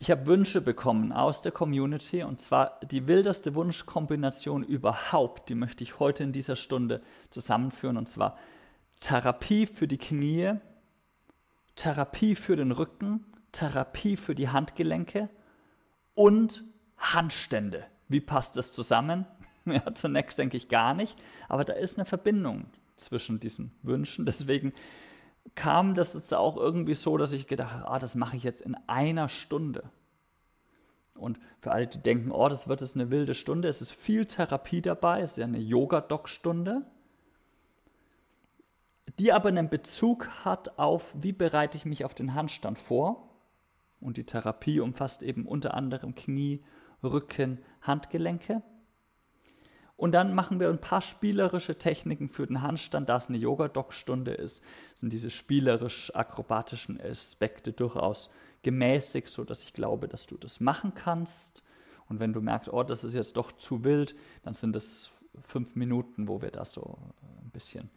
Ich habe Wünsche bekommen aus der Community und zwar die wildeste Wunschkombination überhaupt, die möchte ich heute in dieser Stunde zusammenführen und zwar Therapie für die Knie, Therapie für den Rücken, Therapie für die Handgelenke und Handstände. Wie passt das zusammen? Ja, zunächst denke ich gar nicht, aber da ist eine Verbindung zwischen diesen Wünschen. Deswegen kam das jetzt auch irgendwie so, dass ich gedacht habe, ah, das mache ich jetzt in einer Stunde. Und für alle, die denken, oh, das wird jetzt eine wilde Stunde, es ist viel Therapie dabei, es ist ja eine Yoga-Doc-Stunde, die aber einen Bezug hat auf, wie bereite ich mich auf den Handstand vor. Und die Therapie umfasst eben unter anderem Knie, Rücken, Handgelenke. Und dann machen wir ein paar spielerische Techniken für den Handstand, da es eine Yoga-Doc-Stunde ist, sind diese spielerisch-akrobatischen Aspekte durchaus gemäßigt, sodass ich glaube, dass du das machen kannst. Und wenn du merkst, oh, das ist jetzt doch zu wild, dann sind es fünf Minuten, wo wir da so ein bisschen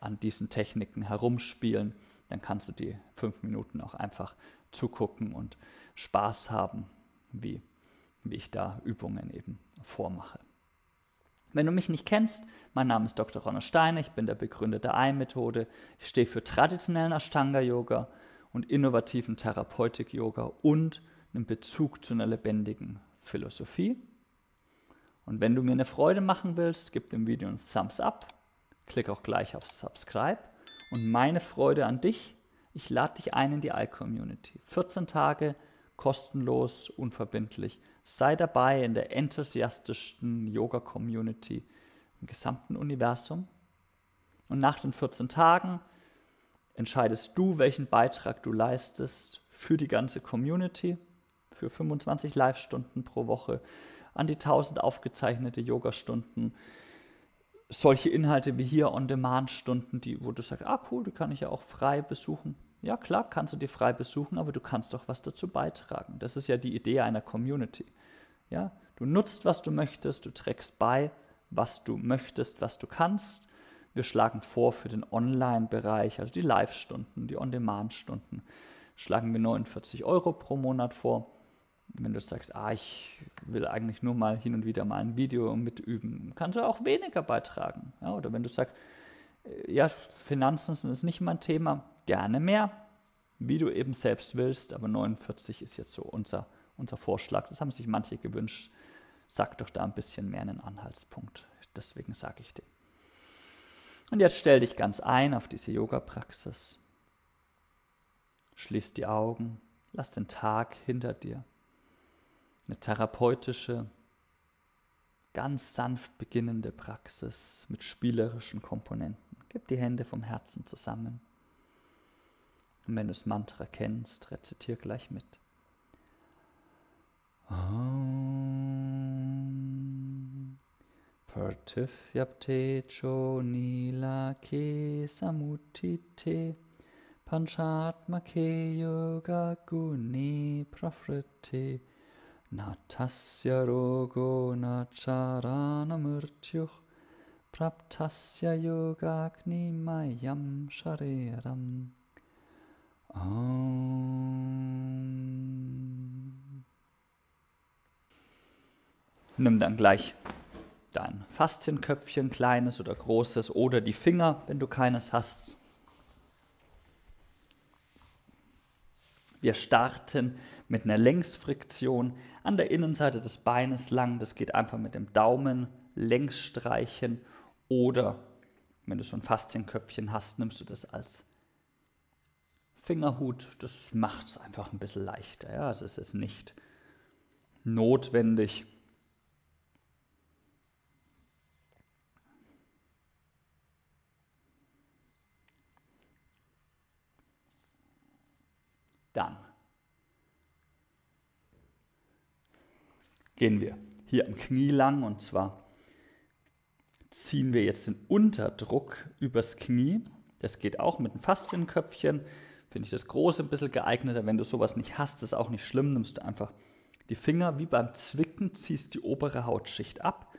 an diesen Techniken herumspielen. Dann kannst du die fünf Minuten auch einfach zugucken und Spaß haben, wie, wie ich da Übungen eben vormache. Wenn du mich nicht kennst, mein Name ist Dr. Ronald Steiner, ich bin der Begründer der Ei-Methode. Ich stehe für traditionellen Ashtanga-Yoga und innovativen Therapeutik-Yoga und einen Bezug zu einer lebendigen Philosophie. Und wenn du mir eine Freude machen willst, gib dem Video einen Thumbs up, klick auch gleich auf Subscribe. Und meine Freude an dich, ich lade dich ein in die Eye-Community. 14 Tage kostenlos, unverbindlich. Sei dabei in der enthusiastischsten Yoga-Community im gesamten Universum. Und nach den 14 Tagen entscheidest du, welchen Beitrag du leistest für die ganze Community, für 25 Live-Stunden pro Woche, an die 1000 aufgezeichnete Yoga-Stunden, solche Inhalte wie hier On-Demand-Stunden, wo du sagst, ah cool, die kann ich ja auch frei besuchen. Ja, klar, kannst du die frei besuchen, aber du kannst doch was dazu beitragen. Das ist ja die Idee einer Community. Ja, du nutzt, was du möchtest, du trägst bei, was du möchtest, was du kannst. Wir schlagen vor für den Online-Bereich, also die Live-Stunden, die On-Demand-Stunden, schlagen wir 49 Euro pro Monat vor. Wenn du sagst, ah, ich will eigentlich nur mal hin und wieder mal ein Video mitüben, kannst du auch weniger beitragen. Ja, oder wenn du sagst, äh, ja, Finanzen sind nicht mein Thema, gerne mehr, wie du eben selbst willst, aber 49 ist jetzt so unser, unser Vorschlag. Das haben sich manche gewünscht. Sag doch da ein bisschen mehr einen Anhaltspunkt. Deswegen sage ich den. Und jetzt stell dich ganz ein auf diese Yoga-Praxis. Schließ die Augen, lass den Tag hinter dir. Eine therapeutische, ganz sanft beginnende Praxis mit spielerischen Komponenten. Gib die Hände vom Herzen zusammen. Und wenn du das Mantra kennst, rezitier gleich mit. Om nila ke samutite panchatmake yoga guni prafrite natasya rogo nacharana murtyuh praptasya yogagni mayam shariram Nimm dann gleich dein Faszienköpfchen, kleines oder großes, oder die Finger, wenn du keines hast. Wir starten mit einer Längsfriktion an der Innenseite des Beines lang. Das geht einfach mit dem Daumen längs streichen oder wenn du so ein Faszienköpfchen hast, nimmst du das als Fingerhut, das macht es einfach ein bisschen leichter. Ja? Also es ist nicht notwendig. Dann gehen wir hier am Knie lang und zwar ziehen wir jetzt den Unterdruck übers Knie. Das geht auch mit einem Faszienköpfchen finde ich das große ein bisschen geeigneter. Wenn du sowas nicht hast, ist auch nicht schlimm. Nimmst du einfach die Finger wie beim Zwicken, ziehst die obere Hautschicht ab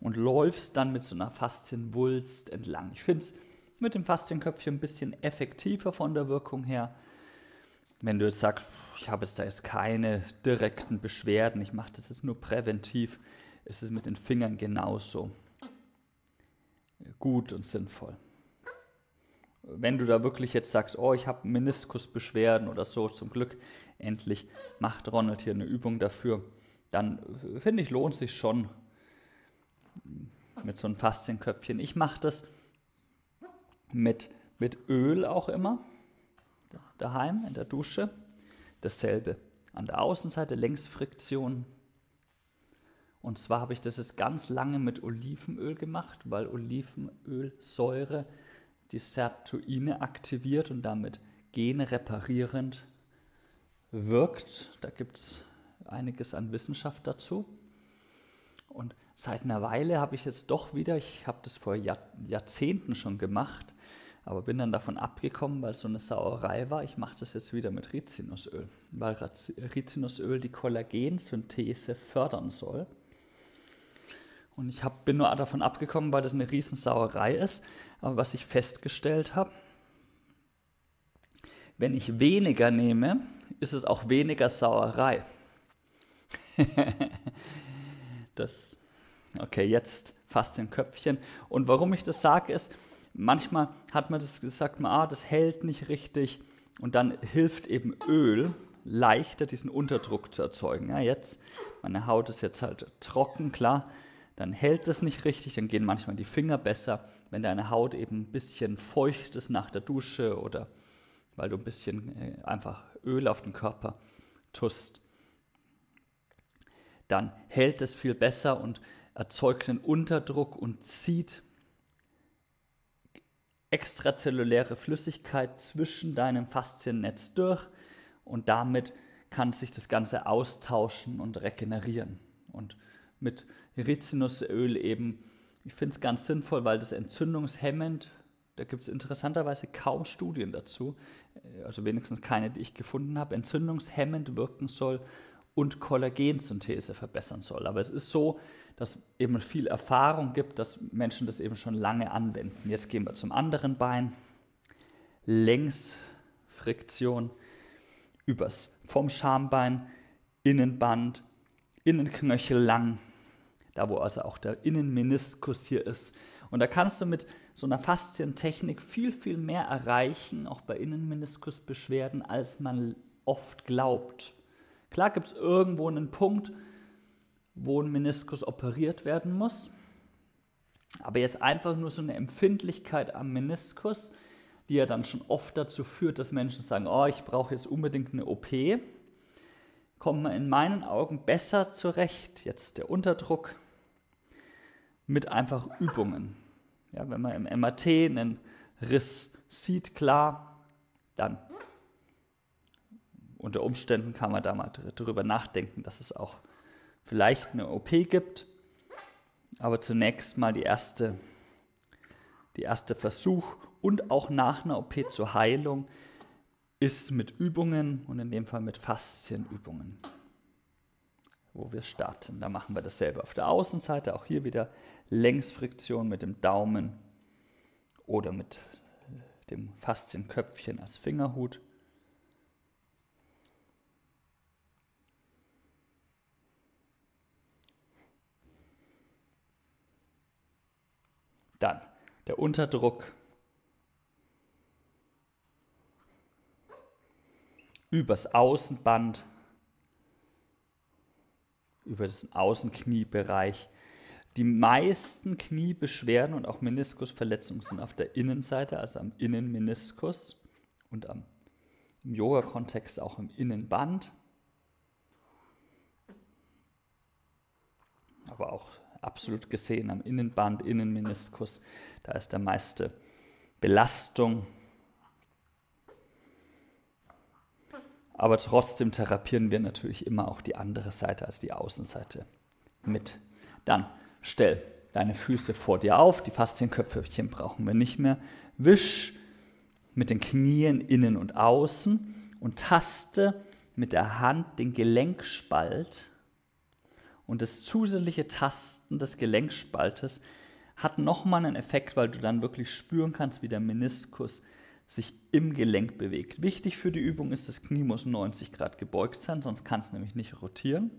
und läufst dann mit so einer Faszienwulst entlang. Ich finde es mit dem Faszienköpfchen ein bisschen effektiver von der Wirkung her. Wenn du jetzt sagst, ich habe jetzt da jetzt keine direkten Beschwerden, ich mache das jetzt nur präventiv, ist es mit den Fingern genauso gut und sinnvoll. Wenn du da wirklich jetzt sagst, oh, ich habe Meniskusbeschwerden oder so, zum Glück endlich macht Ronald hier eine Übung dafür, dann finde ich, lohnt sich schon mit so einem Faszienköpfchen. Ich mache das mit, mit Öl auch immer daheim in der Dusche. Dasselbe. An der Außenseite Längsfriktion. Und zwar habe ich das jetzt ganz lange mit Olivenöl gemacht, weil Olivenölsäure die Sertuine aktiviert und damit genreparierend wirkt. Da gibt es einiges an Wissenschaft dazu. Und seit einer Weile habe ich jetzt doch wieder, ich habe das vor Jahr, Jahrzehnten schon gemacht, aber bin dann davon abgekommen, weil es so eine Sauerei war. Ich mache das jetzt wieder mit Rizinusöl, weil Rizinusöl die Kollagensynthese fördern soll. Und ich hab, bin nur davon abgekommen, weil das eine Riesensauerei ist. Aber was ich festgestellt habe, wenn ich weniger nehme, ist es auch weniger Sauerei. das, okay, jetzt fast ein Köpfchen. Und warum ich das sage, ist, manchmal hat man das gesagt, ah, das hält nicht richtig. Und dann hilft eben Öl leichter, diesen Unterdruck zu erzeugen. Ja, jetzt, meine Haut ist jetzt halt trocken, klar dann hält es nicht richtig, dann gehen manchmal die Finger besser. Wenn deine Haut eben ein bisschen feucht ist nach der Dusche oder weil du ein bisschen äh, einfach Öl auf den Körper tust, dann hält es viel besser und erzeugt einen Unterdruck und zieht extrazelluläre Flüssigkeit zwischen deinem Fasziennetz durch und damit kann sich das Ganze austauschen und regenerieren. Und mit Rizinusöl eben. Ich finde es ganz sinnvoll, weil das entzündungshemmend, da gibt es interessanterweise kaum Studien dazu, äh, also wenigstens keine, die ich gefunden habe, entzündungshemmend wirken soll und Kollagensynthese verbessern soll. Aber es ist so, dass eben viel Erfahrung gibt, dass Menschen das eben schon lange anwenden. Jetzt gehen wir zum anderen Bein. Längsfriktion übers vom Schambein, Innenband, Innenknöchel lang, da wo also auch der Innenmeniskus hier ist. Und da kannst du mit so einer Faszientechnik viel, viel mehr erreichen, auch bei Innenmeniskusbeschwerden, als man oft glaubt. Klar gibt es irgendwo einen Punkt, wo ein Meniskus operiert werden muss, aber jetzt einfach nur so eine Empfindlichkeit am Meniskus, die ja dann schon oft dazu führt, dass Menschen sagen, oh, ich brauche jetzt unbedingt eine OP, kommt man in meinen Augen besser zurecht. Jetzt der Unterdruck, mit einfach Übungen. Ja, wenn man im MRT einen Riss sieht, klar, dann unter Umständen kann man da mal darüber nachdenken, dass es auch vielleicht eine OP gibt. Aber zunächst mal die erste, die erste Versuch und auch nach einer OP zur Heilung ist mit Übungen und in dem Fall mit Faszienübungen wo wir starten. Da machen wir dasselbe auf der Außenseite, auch hier wieder Längsfriktion mit dem Daumen oder mit dem Faszienköpfchen als Fingerhut. Dann der Unterdruck übers Außenband über den Außenkniebereich. Die meisten Kniebeschwerden und auch Meniskusverletzungen sind auf der Innenseite, also am Innenmeniskus und am, im Yoga-Kontext auch im Innenband. Aber auch absolut gesehen am Innenband, Innenmeniskus, da ist der meiste Belastung Aber trotzdem therapieren wir natürlich immer auch die andere Seite, also die Außenseite mit. Dann stell deine Füße vor dir auf, die Faszienköpfchen brauchen wir nicht mehr. Wisch mit den Knien innen und außen und taste mit der Hand den Gelenkspalt. Und das zusätzliche Tasten des Gelenkspaltes hat nochmal einen Effekt, weil du dann wirklich spüren kannst, wie der Meniskus sich im Gelenk bewegt. Wichtig für die Übung ist, das Knie muss 90 Grad gebeugt sein, sonst kann es nämlich nicht rotieren.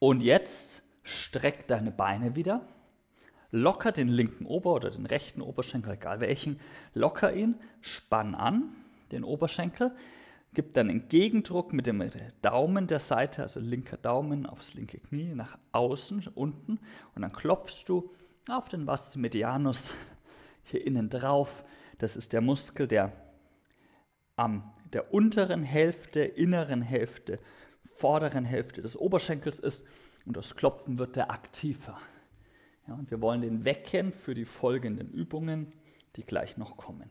Und jetzt streck deine Beine wieder. Locker den linken Ober- oder den rechten Oberschenkel, egal welchen. Locker ihn, spann an den Oberschenkel. Gib dann einen Gegendruck mit dem Daumen der Seite, also linker Daumen aufs linke Knie, nach außen, unten. Und dann klopfst du auf den Vastus medianus hier innen drauf. Das ist der Muskel, der am der unteren Hälfte, inneren Hälfte vorderen Hälfte des Oberschenkels ist und das Klopfen wird der aktiver. Ja, und wir wollen den wecken für die folgenden Übungen, die gleich noch kommen.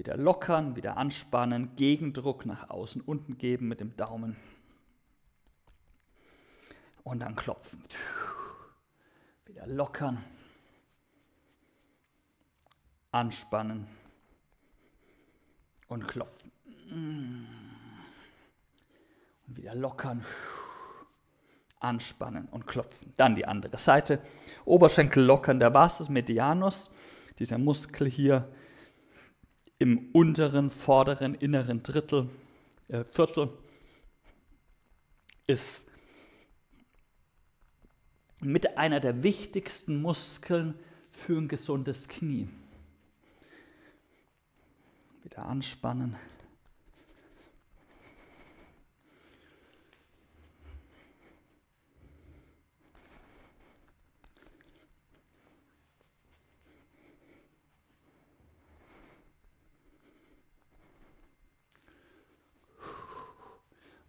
Wieder lockern, wieder anspannen, Gegendruck nach außen unten geben mit dem Daumen. Und dann klopfen. Wieder lockern. Anspannen. Und klopfen. Und wieder lockern, anspannen und klopfen. Dann die andere Seite. Oberschenkel lockern, der Vastus medianus, dieser Muskel hier im unteren, vorderen, inneren Drittel, äh, Viertel, ist mit einer der wichtigsten Muskeln für ein gesundes Knie. Wieder anspannen.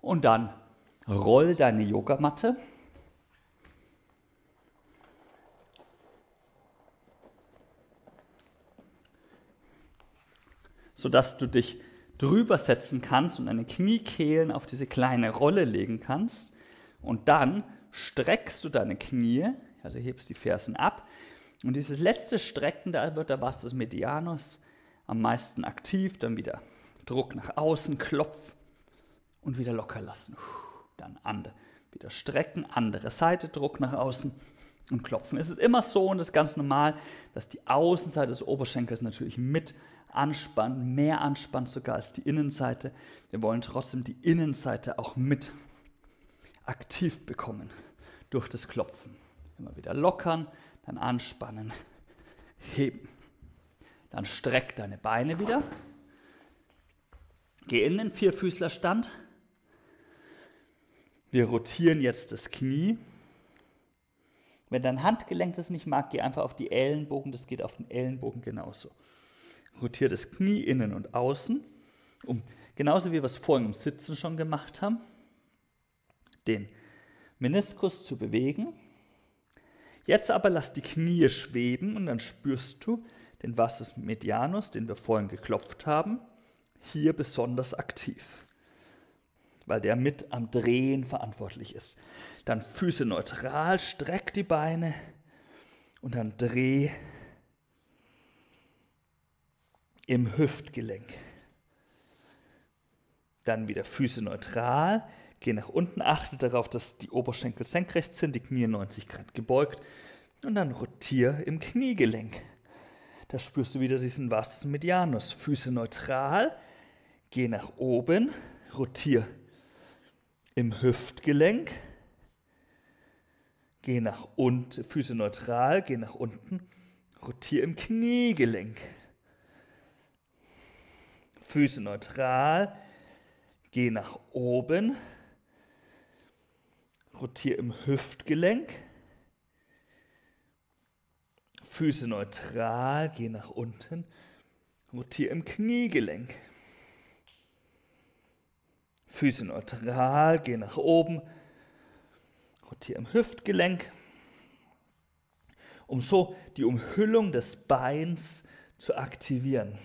Und dann roll deine Yogamatte. sodass du dich drüber setzen kannst und deine Kniekehlen auf diese kleine Rolle legen kannst. Und dann streckst du deine Knie, also hebst die Fersen ab. Und dieses letzte Strecken, da wird der Vastus medianus am meisten aktiv. Dann wieder Druck nach außen, Klopf und wieder locker lassen. Dann andere. Wieder strecken, andere Seite, Druck nach außen und klopfen. Es ist immer so und das ist ganz normal, dass die Außenseite des Oberschenkels natürlich mit anspannt, mehr anspannt sogar als die Innenseite. Wir wollen trotzdem die Innenseite auch mit aktiv bekommen durch das Klopfen. Immer wieder lockern, dann anspannen, heben. Dann streck deine Beine wieder. Geh in den Vierfüßlerstand. Wir rotieren jetzt das Knie. Wenn dein Handgelenk das nicht mag, geh einfach auf die Ellenbogen, das geht auf den Ellenbogen genauso. Rotier das Knie innen und außen, um, genauso wie wir es vorhin im Sitzen schon gemacht haben, den Meniskus zu bewegen. Jetzt aber lass die Knie schweben und dann spürst du den Vastus medianus, den wir vorhin geklopft haben, hier besonders aktiv weil der mit am Drehen verantwortlich ist. Dann Füße neutral, streck die Beine und dann dreh im Hüftgelenk. Dann wieder Füße neutral, geh nach unten, achte darauf, dass die Oberschenkel senkrecht sind, die Knie 90 Grad gebeugt und dann rotier im Kniegelenk. Da spürst du wieder diesen Vastus Medianus. Füße neutral, geh nach oben, rotier im Hüftgelenk. Geh nach unten, Füße neutral, geh nach unten, rotier im Kniegelenk. Füße neutral, geh nach oben, rotier im Hüftgelenk. Füße neutral, geh nach unten, rotier im Kniegelenk. Füße neutral, geh nach oben, rotiere im Hüftgelenk, um so die Umhüllung des Beins zu aktivieren.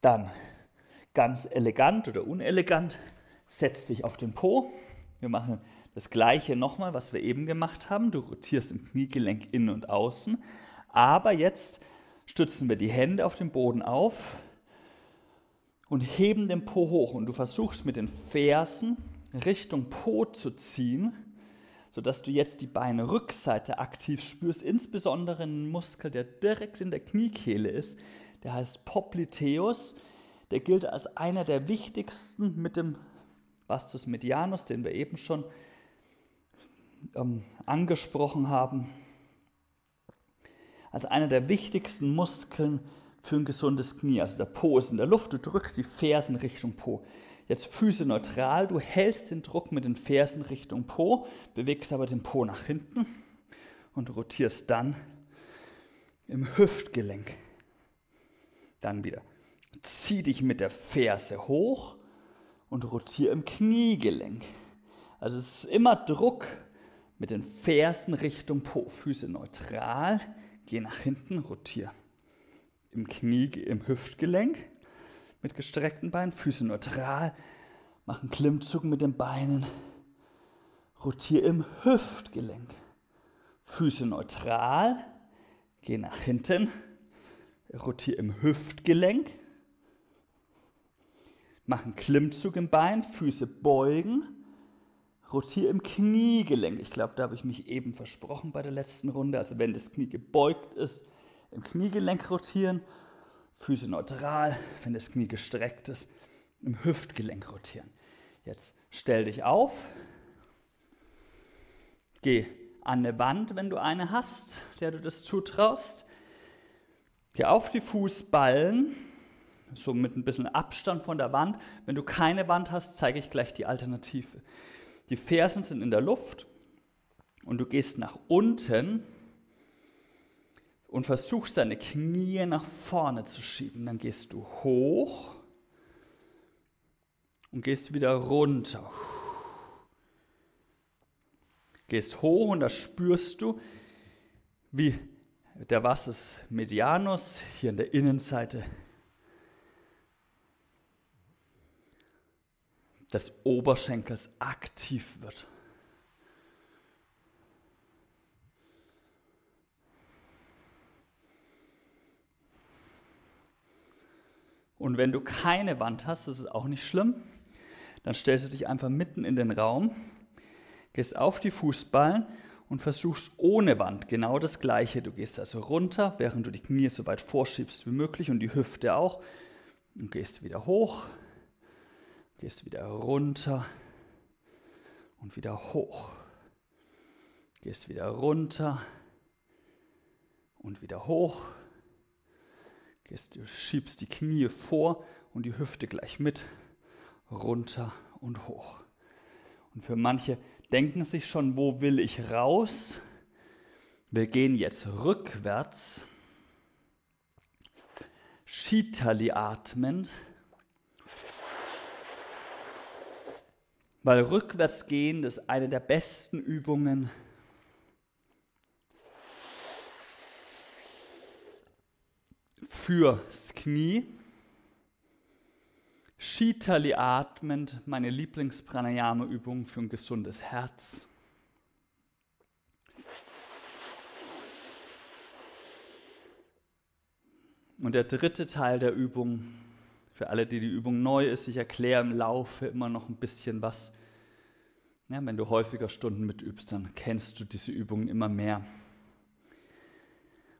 Dann ganz elegant oder unelegant, setz dich auf den Po. Wir machen das gleiche nochmal, was wir eben gemacht haben. Du rotierst im Kniegelenk innen und außen. Aber jetzt stützen wir die Hände auf den Boden auf und heben den Po hoch. Und du versuchst mit den Fersen Richtung Po zu ziehen, sodass du jetzt die Beinrückseite aktiv spürst, insbesondere einen Muskel, der direkt in der Kniekehle ist, der heißt Popliteus, der gilt als einer der wichtigsten mit dem Vastus medianus, den wir eben schon ähm, angesprochen haben, als einer der wichtigsten Muskeln für ein gesundes Knie. Also der Po ist in der Luft, du drückst die Fersen Richtung Po. Jetzt Füße neutral, du hältst den Druck mit den Fersen Richtung Po, bewegst aber den Po nach hinten und rotierst dann im Hüftgelenk. Dann wieder. Zieh dich mit der Ferse hoch und rotier im Kniegelenk. Also es ist immer Druck mit den Fersen Richtung Po. Füße neutral, geh nach hinten, rotier im Knie, im Hüftgelenk mit gestreckten Beinen, Füße neutral, mach einen Klimmzug mit den Beinen, rotier im Hüftgelenk. Füße neutral, geh nach hinten, rotier im Hüftgelenk, mach einen Klimmzug im Bein, Füße beugen, rotier im Kniegelenk. Ich glaube, da habe ich mich eben versprochen bei der letzten Runde. Also wenn das Knie gebeugt ist, im Kniegelenk rotieren, Füße neutral, wenn das Knie gestreckt ist, im Hüftgelenk rotieren. Jetzt stell dich auf, geh an eine Wand, wenn du eine hast, der du das zutraust. Geh auf die Fußballen, so mit ein bisschen Abstand von der Wand. Wenn du keine Wand hast, zeige ich gleich die Alternative. Die Fersen sind in der Luft und du gehst nach unten und versuchst deine Knie nach vorne zu schieben. Dann gehst du hoch und gehst wieder runter. Gehst hoch und da spürst du, wie der Vastus medianus hier in der Innenseite des Oberschenkels aktiv wird. Und wenn du keine Wand hast, das ist auch nicht schlimm, dann stellst du dich einfach mitten in den Raum, gehst auf die Fußballen und versuchst ohne Wand genau das Gleiche. Du gehst also runter, während du die Knie so weit vorschiebst wie möglich und die Hüfte auch. Und gehst wieder hoch, gehst wieder runter und wieder hoch. Gehst wieder runter und wieder hoch Gehst, du schiebst die Knie vor und die Hüfte gleich mit, runter und hoch. Und für manche denken sich schon, wo will ich raus? Wir gehen jetzt rückwärts, Shitali atmend, weil rückwärts gehen ist eine der besten Übungen fürs Knie. Shitali atmend, meine Lieblingspranayama-Übung für ein gesundes Herz. Und der dritte Teil der Übung, für alle, die die Übung neu ist, ich erkläre im Laufe immer noch ein bisschen was. Ja, wenn du häufiger Stunden mitübst, dann kennst du diese Übungen immer mehr.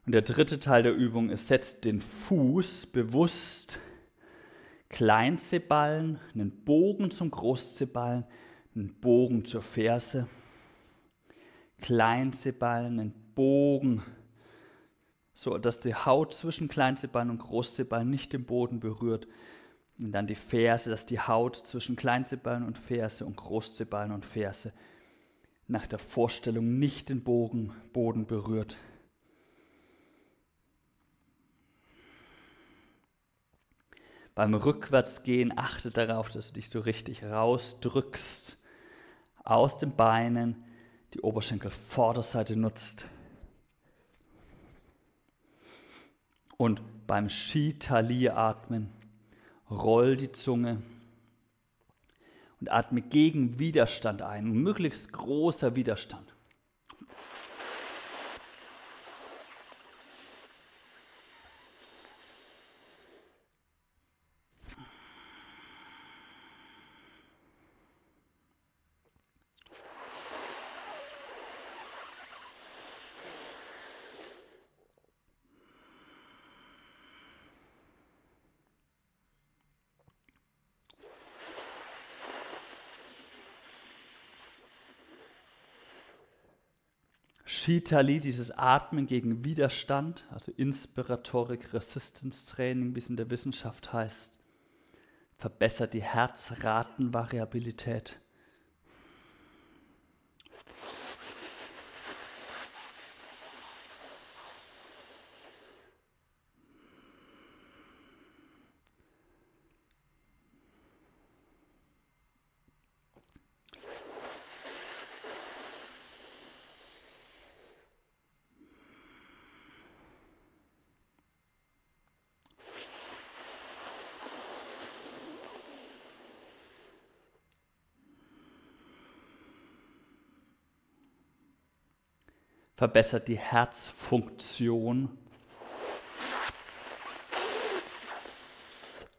Und der dritte Teil der Übung ist, setzt den Fuß bewusst Kleinzeballen, einen Bogen zum Großzeballen, einen Bogen zur Ferse, Kleinzeballen, einen Bogen, so dass die Haut zwischen Kleinzeballen und Großzeballen nicht den Boden berührt. Und dann die Ferse, dass die Haut zwischen Kleinzeballen und Ferse und Großzeballen und Ferse nach der Vorstellung nicht den Bogen, Boden berührt. Beim Rückwärtsgehen achte darauf, dass du dich so richtig rausdrückst aus den Beinen, die Oberschenkelvorderseite nutzt. Und beim Shitali atmen, roll die Zunge und atme gegen Widerstand ein, möglichst großer Widerstand. Shitali, dieses Atmen gegen Widerstand, also Inspiratorik Resistance Training, wie es in der Wissenschaft heißt, verbessert die Herzratenvariabilität. Verbessert die Herzfunktion,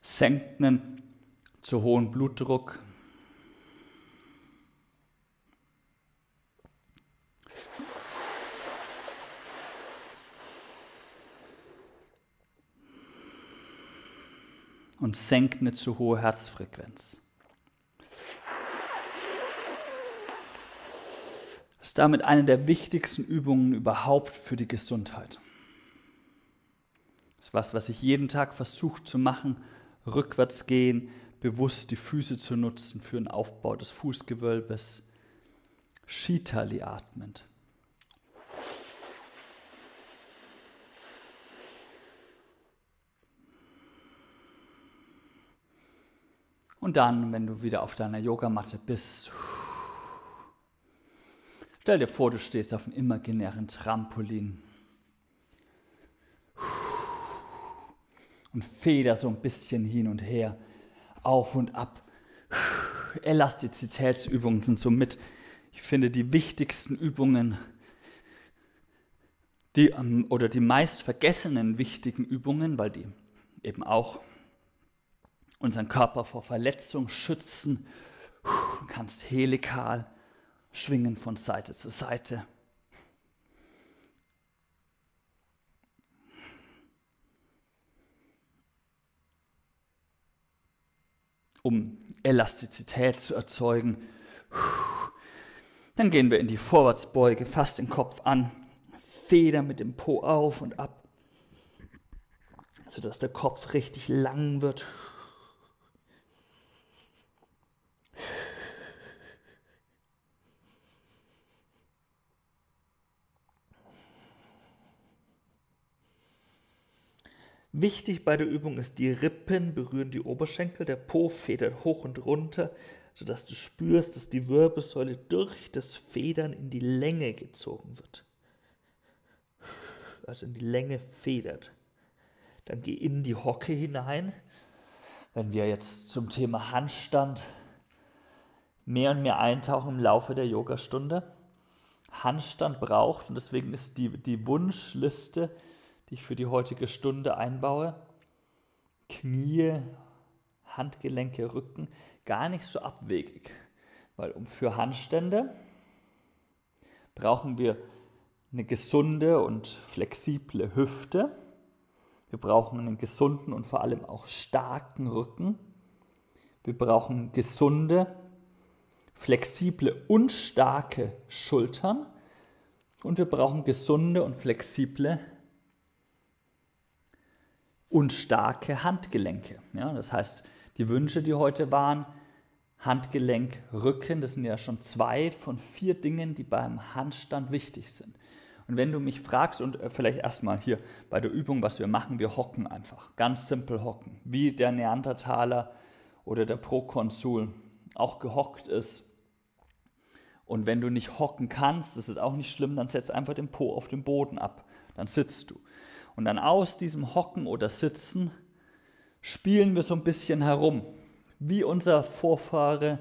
senkt einen zu hohen Blutdruck. Und senkt eine zu hohe Herzfrequenz. Ist damit eine der wichtigsten Übungen überhaupt für die Gesundheit. Das ist was, was ich jeden Tag versuche zu machen, rückwärts gehen, bewusst die Füße zu nutzen für den Aufbau des Fußgewölbes. Shitali atmend. Und dann, wenn du wieder auf deiner Yogamatte bist, Stell dir vor, du stehst auf einem imaginären Trampolin und feder so ein bisschen hin und her, auf und ab. Elastizitätsübungen sind somit, ich finde, die wichtigsten Übungen, die, ähm, oder die meist vergessenen wichtigen Übungen, weil die eben auch unseren Körper vor Verletzung schützen. Du kannst helikal schwingen von Seite zu Seite. um Elastizität zu erzeugen. Dann gehen wir in die Vorwärtsbeuge, fast den Kopf an, Feder mit dem Po auf und ab, sodass der Kopf richtig lang wird. Wichtig bei der Übung ist, die Rippen berühren die Oberschenkel, der Po federt hoch und runter, sodass du spürst, dass die Wirbelsäule durch das Federn in die Länge gezogen wird. Also in die Länge federt. Dann geh in die Hocke hinein. Wenn wir jetzt zum Thema Handstand mehr und mehr eintauchen im Laufe der Yogastunde, Handstand braucht, und deswegen ist die, die Wunschliste, die ich für die heutige Stunde einbaue. Knie, Handgelenke, Rücken, gar nicht so abwegig. Weil um für Handstände brauchen wir eine gesunde und flexible Hüfte. Wir brauchen einen gesunden und vor allem auch starken Rücken. Wir brauchen gesunde, flexible und starke Schultern. Und wir brauchen gesunde und flexible und starke Handgelenke. Ja, das heißt, die Wünsche, die heute waren, Handgelenk, Rücken, das sind ja schon zwei von vier Dingen, die beim Handstand wichtig sind. Und wenn du mich fragst, und äh, vielleicht erstmal hier bei der Übung, was wir machen, wir hocken einfach, ganz simpel hocken, wie der Neandertaler oder der Prokonsul auch gehockt ist. Und wenn du nicht hocken kannst, das ist auch nicht schlimm, dann setz einfach den Po auf den Boden ab, dann sitzt du. Und dann aus diesem Hocken oder Sitzen spielen wir so ein bisschen herum, wie unser Vorfahre,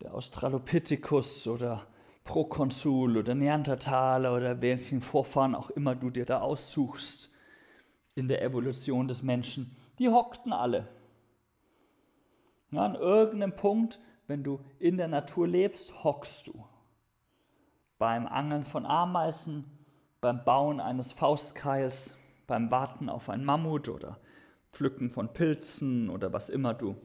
der Australopithecus oder Prokonsul oder Neandertaler oder welchen Vorfahren auch immer du dir da aussuchst in der Evolution des Menschen, die hockten alle. Ja, an irgendeinem Punkt, wenn du in der Natur lebst, hockst du. Beim Angeln von Ameisen, beim Bauen eines Faustkeils, beim Warten auf ein Mammut oder Pflücken von Pilzen oder was immer du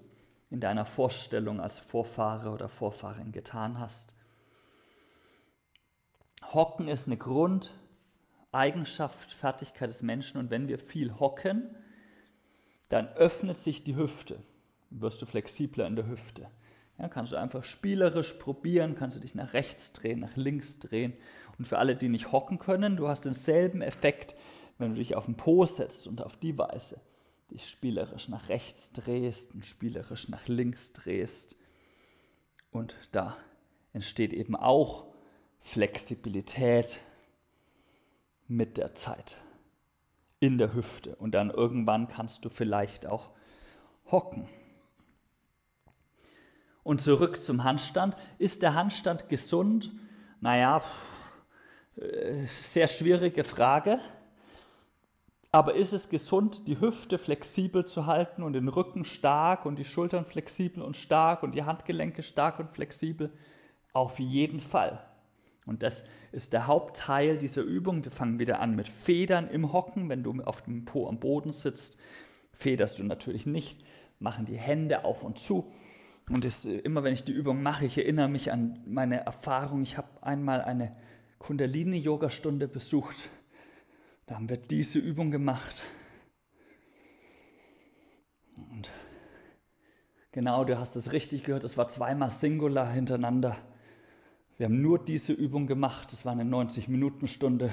in deiner Vorstellung als Vorfahre oder Vorfahrin getan hast. Hocken ist eine Grundeigenschaft, Fertigkeit des Menschen und wenn wir viel hocken, dann öffnet sich die Hüfte. Wirst du flexibler in der Hüfte. Ja, kannst du einfach spielerisch probieren, kannst du dich nach rechts drehen, nach links drehen. Und für alle, die nicht hocken können, du hast denselben Effekt, wenn du dich auf den Po setzt und auf die Weise dich spielerisch nach rechts drehst und spielerisch nach links drehst. Und da entsteht eben auch Flexibilität mit der Zeit in der Hüfte. Und dann irgendwann kannst du vielleicht auch hocken. Und zurück zum Handstand. Ist der Handstand gesund? Naja, äh, sehr schwierige Frage. Aber ist es gesund, die Hüfte flexibel zu halten und den Rücken stark und die Schultern flexibel und stark und die Handgelenke stark und flexibel? Auf jeden Fall. Und das ist der Hauptteil dieser Übung. Wir fangen wieder an mit Federn im Hocken. Wenn du auf dem Po am Boden sitzt, federst du natürlich nicht. Machen die Hände auf und zu. Und das, immer wenn ich die Übung mache, ich erinnere mich an meine Erfahrung. Ich habe einmal eine Kundalini-Yoga-Stunde besucht. Da haben wir diese Übung gemacht. Und genau, du hast es richtig gehört, es war zweimal Singular hintereinander. Wir haben nur diese Übung gemacht. Das war eine 90-Minuten-Stunde.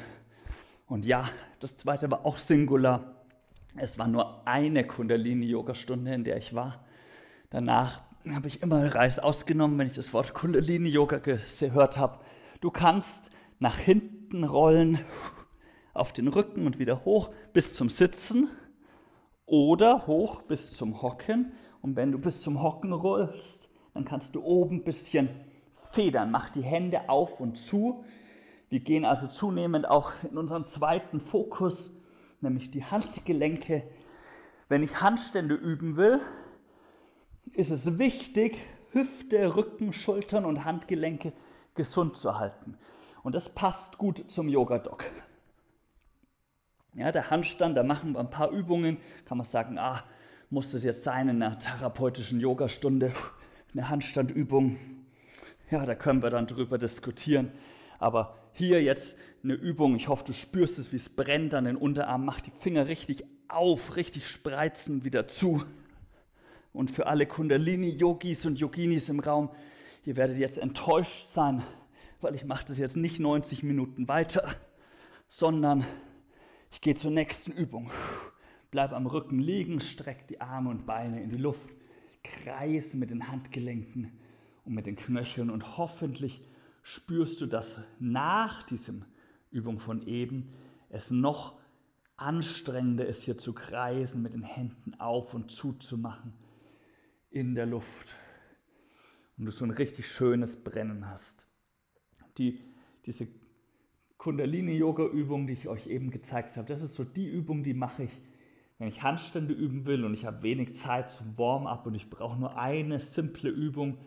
Und ja, das zweite war auch Singular. Es war nur eine Kundalini-Yoga-Stunde, in der ich war. Danach habe ich immer Reis ausgenommen, wenn ich das Wort Kundalini-Yoga gehört habe. Du kannst nach hinten rollen, auf den Rücken und wieder hoch bis zum Sitzen oder hoch bis zum Hocken. Und wenn du bis zum Hocken rollst, dann kannst du oben ein bisschen federn. Mach die Hände auf und zu. Wir gehen also zunehmend auch in unseren zweiten Fokus, nämlich die Handgelenke. Wenn ich Handstände üben will, ist es wichtig, Hüfte, Rücken, Schultern und Handgelenke gesund zu halten. Und das passt gut zum Yoga-Doc. Ja, der Handstand, da machen wir ein paar Übungen, kann man sagen, ah, muss das jetzt sein in einer therapeutischen Yogastunde, eine Handstandübung. Ja, da können wir dann drüber diskutieren. Aber hier jetzt eine Übung, ich hoffe, du spürst es, wie es brennt an den Unterarm, mach die Finger richtig auf, richtig spreizen wieder zu. Und für alle Kundalini-Yogis und Yoginis im Raum, ihr werdet jetzt enttäuscht sein, weil ich mache das jetzt nicht 90 Minuten weiter, sondern ich gehe zur nächsten Übung. Bleib am Rücken liegen, streck die Arme und Beine in die Luft, kreise mit den Handgelenken und mit den Knöcheln und hoffentlich spürst du, dass nach diesem Übung von eben es noch anstrengender ist, hier zu kreisen, mit den Händen auf und zu zu machen in der Luft und du so ein richtig schönes Brennen hast. Die, diese Kundalini-Yoga-Übung, die ich euch eben gezeigt habe, das ist so die Übung, die mache ich, wenn ich Handstände üben will und ich habe wenig Zeit zum Warm-up und ich brauche nur eine simple Übung,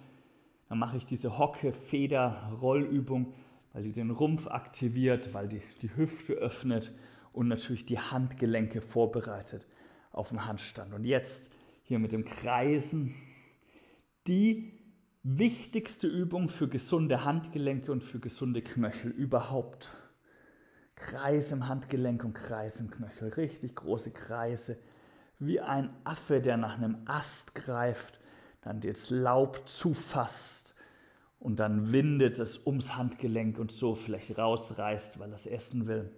dann mache ich diese Hocke-Feder-Rollübung, weil die den Rumpf aktiviert, weil die die Hüfte öffnet und natürlich die Handgelenke vorbereitet auf den Handstand. Und jetzt hier mit dem Kreisen, die wichtigste Übung für gesunde Handgelenke und für gesunde Knöchel überhaupt. Kreis im Handgelenk und Kreis im Knöchel, richtig große Kreise, wie ein Affe, der nach einem Ast greift, dann das Laub zufasst und dann windet es ums Handgelenk und so vielleicht rausreißt, weil es essen will.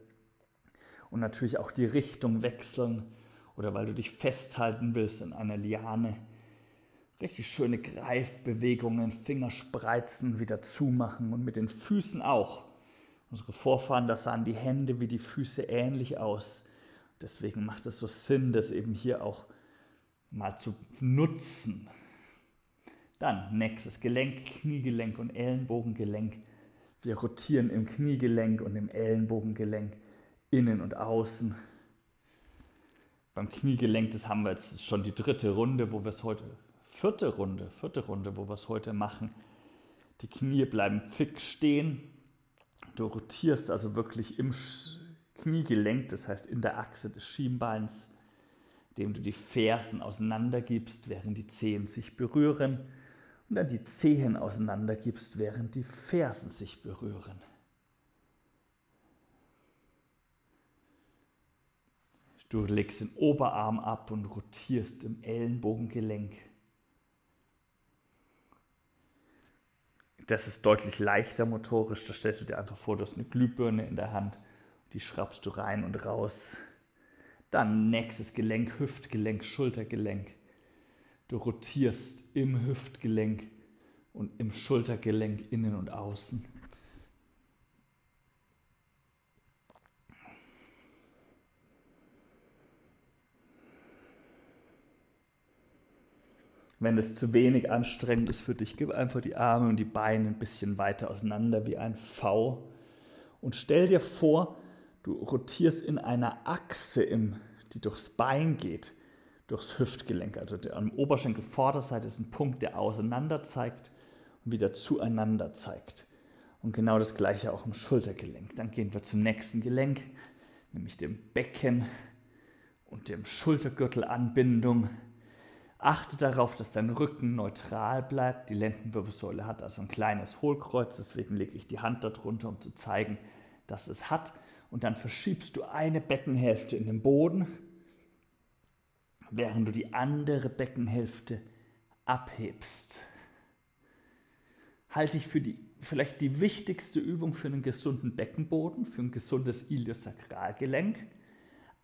Und natürlich auch die Richtung wechseln oder weil du dich festhalten willst in einer Liane. Richtig schöne Greifbewegungen, Fingerspreizen wieder zumachen und mit den Füßen auch. Unsere Vorfahren, da sahen die Hände wie die Füße ähnlich aus. Deswegen macht es so Sinn, das eben hier auch mal zu nutzen. Dann nächstes Gelenk, Kniegelenk und Ellenbogengelenk. Wir rotieren im Kniegelenk und im Ellenbogengelenk innen und außen beim Kniegelenk, das haben wir jetzt schon die dritte Runde, wo wir es heute, vierte Runde, vierte Runde, wo wir es heute machen. Die Knie bleiben fix stehen. Du rotierst also wirklich im Kniegelenk, das heißt in der Achse des Schienbeins, indem du die Fersen auseinandergibst, während die Zehen sich berühren und dann die Zehen auseinandergibst, während die Fersen sich berühren. Du legst den Oberarm ab und rotierst im Ellenbogengelenk. Das ist deutlich leichter motorisch. Da stellst du dir einfach vor, du hast eine Glühbirne in der Hand. Die schraubst du rein und raus. Dann nächstes Gelenk, Hüftgelenk, Schultergelenk. Du rotierst im Hüftgelenk und im Schultergelenk innen und außen. Wenn es zu wenig anstrengend ist für dich, gib einfach die Arme und die Beine ein bisschen weiter auseinander wie ein V und stell dir vor, du rotierst in einer Achse, im, die durchs Bein geht, durchs Hüftgelenk. Also der, am Oberschenkel Vorderseite ist ein Punkt, der auseinander zeigt und wieder zueinander zeigt. Und genau das gleiche auch im Schultergelenk. Dann gehen wir zum nächsten Gelenk, nämlich dem Becken und dem Schultergürtelanbindung. Achte darauf, dass dein Rücken neutral bleibt. Die Lendenwirbelsäule hat also ein kleines Hohlkreuz, deswegen lege ich die Hand darunter, um zu zeigen, dass es hat. Und dann verschiebst du eine Beckenhälfte in den Boden, während du die andere Beckenhälfte abhebst. Halte ich für die vielleicht die wichtigste Übung für einen gesunden Beckenboden, für ein gesundes Iliosakralgelenk,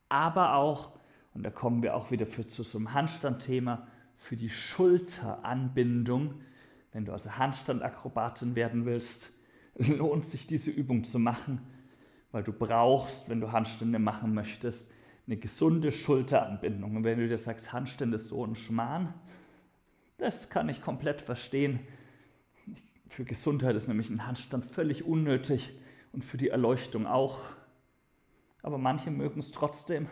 aber auch und da kommen wir auch wieder für, zu so einem Handstandthema für die Schulteranbindung. Wenn du also Handstandakrobatin werden willst, lohnt sich diese Übung zu machen, weil du brauchst, wenn du Handstände machen möchtest, eine gesunde Schulteranbindung. Und wenn du dir sagst, Handstände ist so ein Schmarrn, das kann ich komplett verstehen. Für Gesundheit ist nämlich ein Handstand völlig unnötig und für die Erleuchtung auch. Aber manche mögen es trotzdem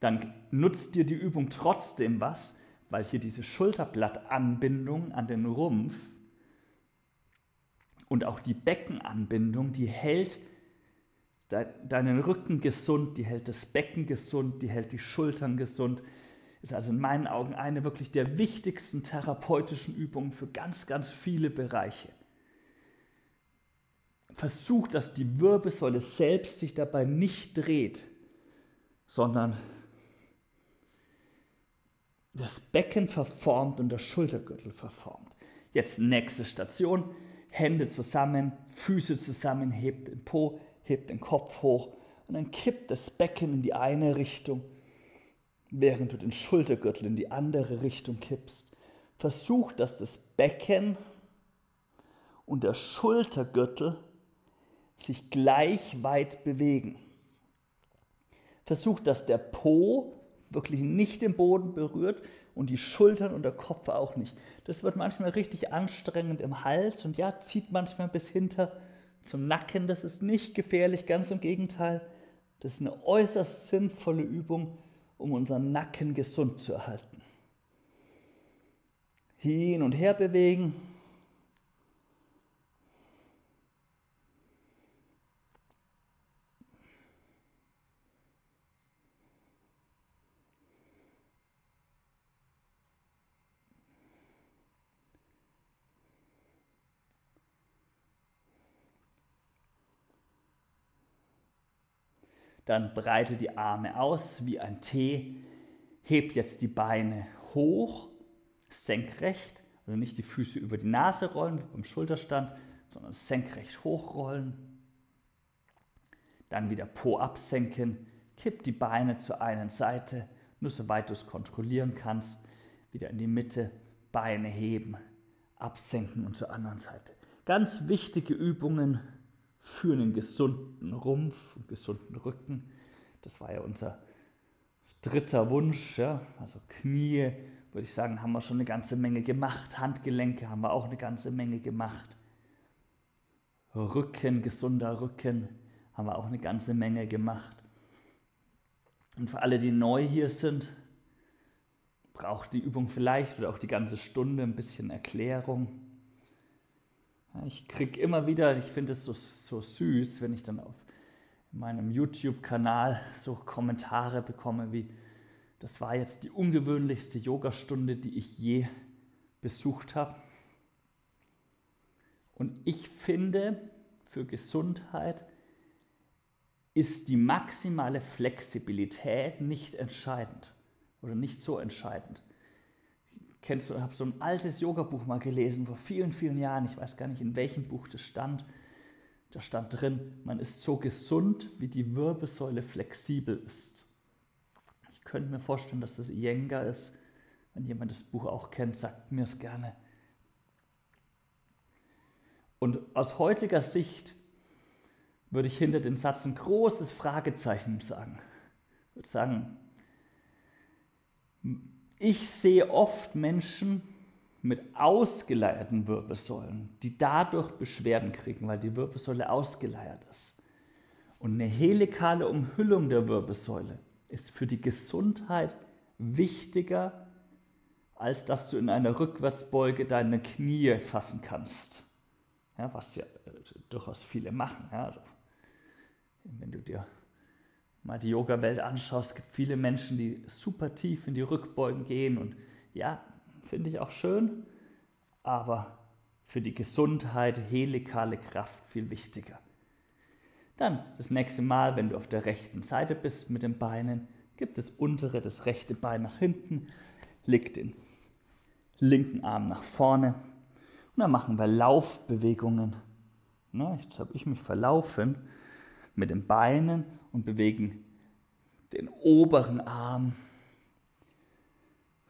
dann nutzt dir die Übung trotzdem was, weil hier diese Schulterblattanbindung an den Rumpf und auch die Beckenanbindung, die hält deinen Rücken gesund, die hält das Becken gesund, die hält die Schultern gesund. Ist also in meinen Augen eine wirklich der wichtigsten therapeutischen Übungen für ganz, ganz viele Bereiche. Versuch, dass die Wirbelsäule selbst sich dabei nicht dreht, sondern das Becken verformt und der Schultergürtel verformt. Jetzt nächste Station. Hände zusammen, Füße zusammen, hebt den Po, hebt den Kopf hoch und dann kippt das Becken in die eine Richtung, während du den Schultergürtel in die andere Richtung kippst. Versuch, dass das Becken und der Schultergürtel sich gleich weit bewegen. Versuch, dass der Po wirklich nicht den Boden berührt und die Schultern und der Kopf auch nicht. Das wird manchmal richtig anstrengend im Hals und ja, zieht manchmal bis hinter zum Nacken. Das ist nicht gefährlich, ganz im Gegenteil. Das ist eine äußerst sinnvolle Übung, um unseren Nacken gesund zu erhalten. Hin und her bewegen, Dann breite die Arme aus wie ein T. Hebt jetzt die Beine hoch, senkrecht, also nicht die Füße über die Nase rollen wie beim Schulterstand, sondern senkrecht hochrollen. Dann wieder Po absenken, kipp die Beine zur einen Seite, nur soweit du es kontrollieren kannst. Wieder in die Mitte, Beine heben, absenken und zur anderen Seite. Ganz wichtige Übungen für einen gesunden Rumpf und gesunden Rücken. Das war ja unser dritter Wunsch. Ja? Also Knie, würde ich sagen, haben wir schon eine ganze Menge gemacht. Handgelenke haben wir auch eine ganze Menge gemacht. Rücken, gesunder Rücken, haben wir auch eine ganze Menge gemacht. Und für alle, die neu hier sind, braucht die Übung vielleicht oder auch die ganze Stunde ein bisschen Erklärung. Ich kriege immer wieder, ich finde es so, so süß, wenn ich dann auf meinem YouTube-Kanal so Kommentare bekomme wie, das war jetzt die ungewöhnlichste Yogastunde, die ich je besucht habe. Und ich finde, für Gesundheit ist die maximale Flexibilität nicht entscheidend oder nicht so entscheidend. Kennst du, ich habe so ein altes Yoga-Buch mal gelesen vor vielen, vielen Jahren. Ich weiß gar nicht, in welchem Buch das stand. Da stand drin, man ist so gesund, wie die Wirbelsäule flexibel ist. Ich könnte mir vorstellen, dass das Iyengar ist. Wenn jemand das Buch auch kennt, sagt mir es gerne. Und aus heutiger Sicht würde ich hinter den Satz ein großes Fragezeichen sagen. Ich würde sagen, ich sehe oft Menschen mit ausgeleierten Wirbelsäulen, die dadurch Beschwerden kriegen, weil die Wirbelsäule ausgeleiert ist. Und eine helikale Umhüllung der Wirbelsäule ist für die Gesundheit wichtiger, als dass du in einer Rückwärtsbeuge deine Knie fassen kannst. Ja, was ja äh, durchaus viele machen. Ja. Also, wenn du dir mal die Yoga-Welt anschaust, gibt viele Menschen, die super tief in die Rückbeugen gehen und ja, finde ich auch schön, aber für die Gesundheit helikale Kraft viel wichtiger. Dann das nächste Mal, wenn du auf der rechten Seite bist mit den Beinen, gibt das untere, das rechte Bein nach hinten, leg den linken Arm nach vorne und dann machen wir Laufbewegungen. Na, jetzt habe ich mich verlaufen mit den Beinen und bewegen den oberen Arm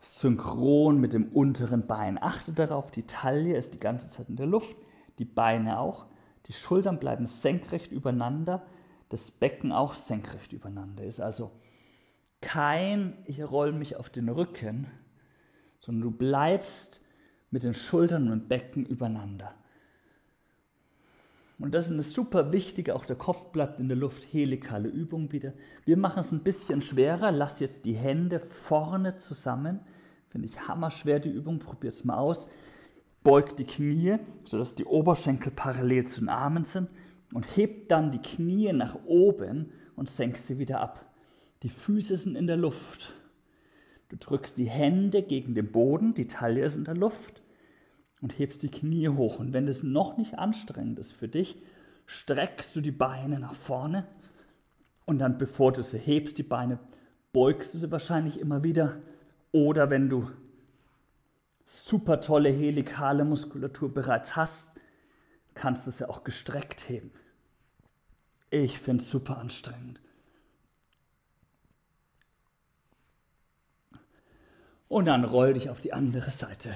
synchron mit dem unteren Bein. Achte darauf, die Taille ist die ganze Zeit in der Luft, die Beine auch. Die Schultern bleiben senkrecht übereinander, das Becken auch senkrecht übereinander. Ist also kein, ich roll mich auf den Rücken, sondern du bleibst mit den Schultern und dem Becken übereinander. Und das ist eine super wichtige, auch der Kopf bleibt in der Luft, helikale Übung wieder. Wir machen es ein bisschen schwerer. Lass jetzt die Hände vorne zusammen. Finde ich hammerschwer die Übung, probiert es mal aus. Beugt die Knie, sodass die Oberschenkel parallel zu den Armen sind und hebt dann die Knie nach oben und senkt sie wieder ab. Die Füße sind in der Luft. Du drückst die Hände gegen den Boden, die Taille ist in der Luft und hebst die Knie hoch. Und wenn es noch nicht anstrengend ist für dich, streckst du die Beine nach vorne und dann, bevor du sie hebst, die Beine, beugst du sie wahrscheinlich immer wieder. Oder wenn du super tolle helikale Muskulatur bereits hast, kannst du sie auch gestreckt heben. Ich finde es super anstrengend. Und dann roll dich auf die andere Seite.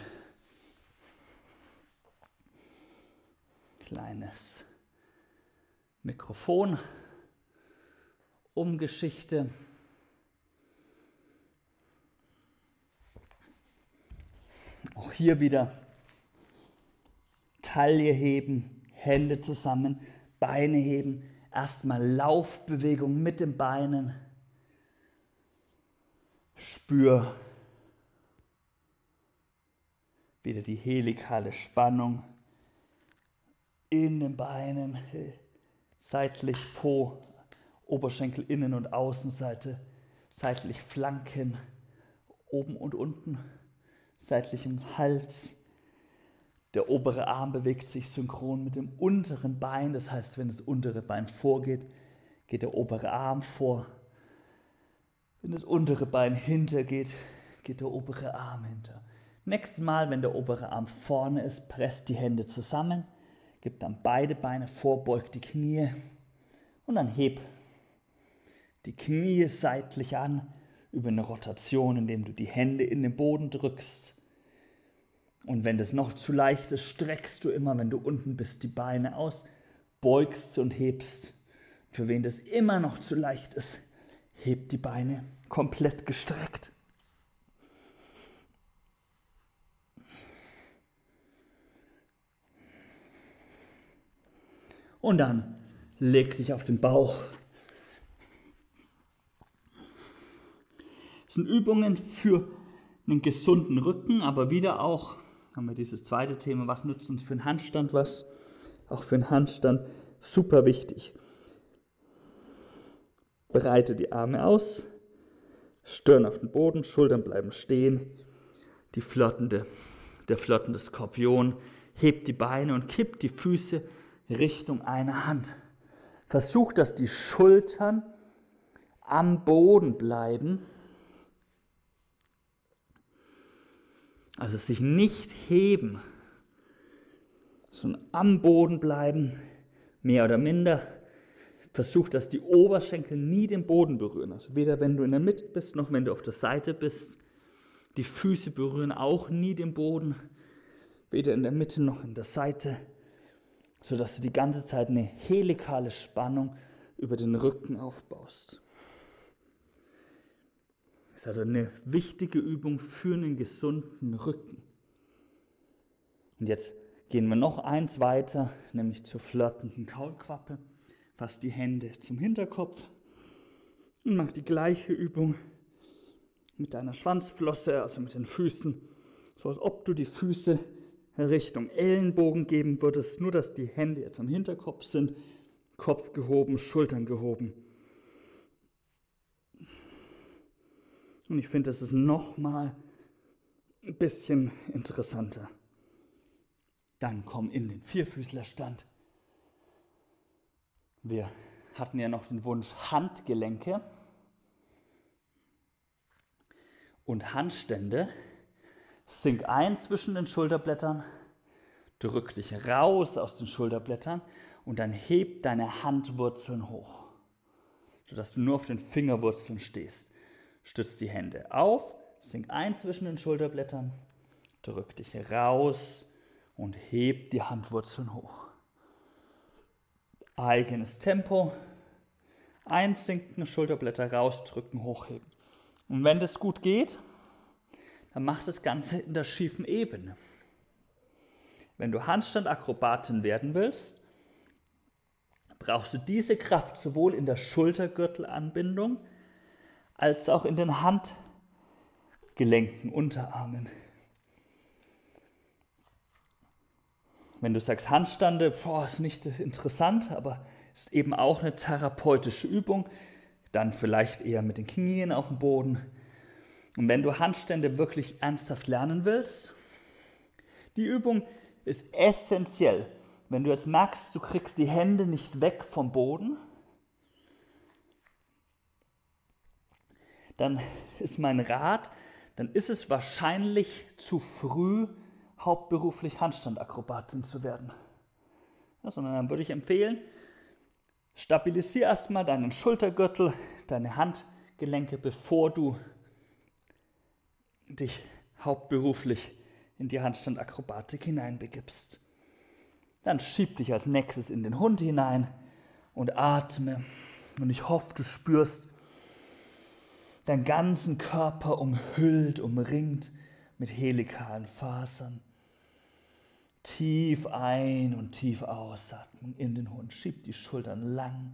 Kleines Mikrofon, Umgeschichte. Auch hier wieder Taille heben, Hände zusammen, Beine heben. Erstmal Laufbewegung mit den Beinen. Spür wieder die helikale Spannung in den Beinen, seitlich Po, Oberschenkel innen und Außenseite, seitlich Flanken, oben und unten, seitlich im Hals. Der obere Arm bewegt sich synchron mit dem unteren Bein, das heißt, wenn das untere Bein vorgeht, geht der obere Arm vor. Wenn das untere Bein hintergeht, geht der obere Arm hinter. Nächstes Mal, wenn der obere Arm vorne ist, presst die Hände zusammen, gib dann beide Beine vor, beug die Knie und dann heb die Knie seitlich an über eine Rotation, indem du die Hände in den Boden drückst. Und wenn das noch zu leicht ist, streckst du immer, wenn du unten bist, die Beine aus, beugst und hebst. Für wen das immer noch zu leicht ist, hebt die Beine komplett gestreckt. Und dann leg dich auf den Bauch. Das sind Übungen für einen gesunden Rücken, aber wieder auch haben wir dieses zweite Thema, was nützt uns für einen Handstand was? Auch für einen Handstand super wichtig. Breite die Arme aus, Stirn auf den Boden, Schultern bleiben stehen, die flottende, der flottende Skorpion hebt die Beine und kippt die Füße Richtung einer Hand. Versuch, dass die Schultern am Boden bleiben. Also sich nicht heben, sondern am Boden bleiben, mehr oder minder. Versuch, dass die Oberschenkel nie den Boden berühren. Also weder wenn du in der Mitte bist, noch wenn du auf der Seite bist. Die Füße berühren auch nie den Boden, weder in der Mitte noch in der Seite, sodass du die ganze Zeit eine helikale Spannung über den Rücken aufbaust. Das ist also eine wichtige Übung für einen gesunden Rücken. Und jetzt gehen wir noch eins weiter, nämlich zur flirtenden Kaulquappe. Fass die Hände zum Hinterkopf und mach die gleiche Übung mit deiner Schwanzflosse, also mit den Füßen, so als ob du die Füße Richtung Ellenbogen geben würdest, nur dass die Hände jetzt am Hinterkopf sind, Kopf gehoben, Schultern gehoben. Und ich finde, das ist nochmal ein bisschen interessanter. Dann komm in den Vierfüßlerstand. Wir hatten ja noch den Wunsch Handgelenke und Handstände. Sink ein zwischen den Schulterblättern, drück dich raus aus den Schulterblättern und dann heb deine Handwurzeln hoch, sodass du nur auf den Fingerwurzeln stehst. Stütz die Hände auf, sink ein zwischen den Schulterblättern, drück dich raus und heb die Handwurzeln hoch. Eigenes Tempo, einsinken, Schulterblätter rausdrücken, hochheben. Und wenn das gut geht, dann mach das Ganze in der schiefen Ebene. Wenn du Handstandakrobatin werden willst, brauchst du diese Kraft sowohl in der Schultergürtelanbindung als auch in den Handgelenken, Unterarmen. Wenn du sagst Handstande, boah, ist nicht interessant, aber ist eben auch eine therapeutische Übung, dann vielleicht eher mit den Knien auf dem Boden. Und wenn du Handstände wirklich ernsthaft lernen willst, die Übung ist essentiell. Wenn du jetzt merkst, du kriegst die Hände nicht weg vom Boden, dann ist mein Rat, dann ist es wahrscheinlich zu früh, hauptberuflich Handstandakrobatin zu werden. Ja, sondern dann würde ich empfehlen, stabilisier erstmal deinen Schultergürtel, deine Handgelenke, bevor du dich hauptberuflich in die Handstandakrobatik hineinbegibst. Dann schieb dich als nächstes in den Hund hinein und atme. Und ich hoffe, du spürst deinen ganzen Körper umhüllt, umringt mit helikalen Fasern. Tief ein und tief ausatmen in den Hund. Schieb die Schultern lang.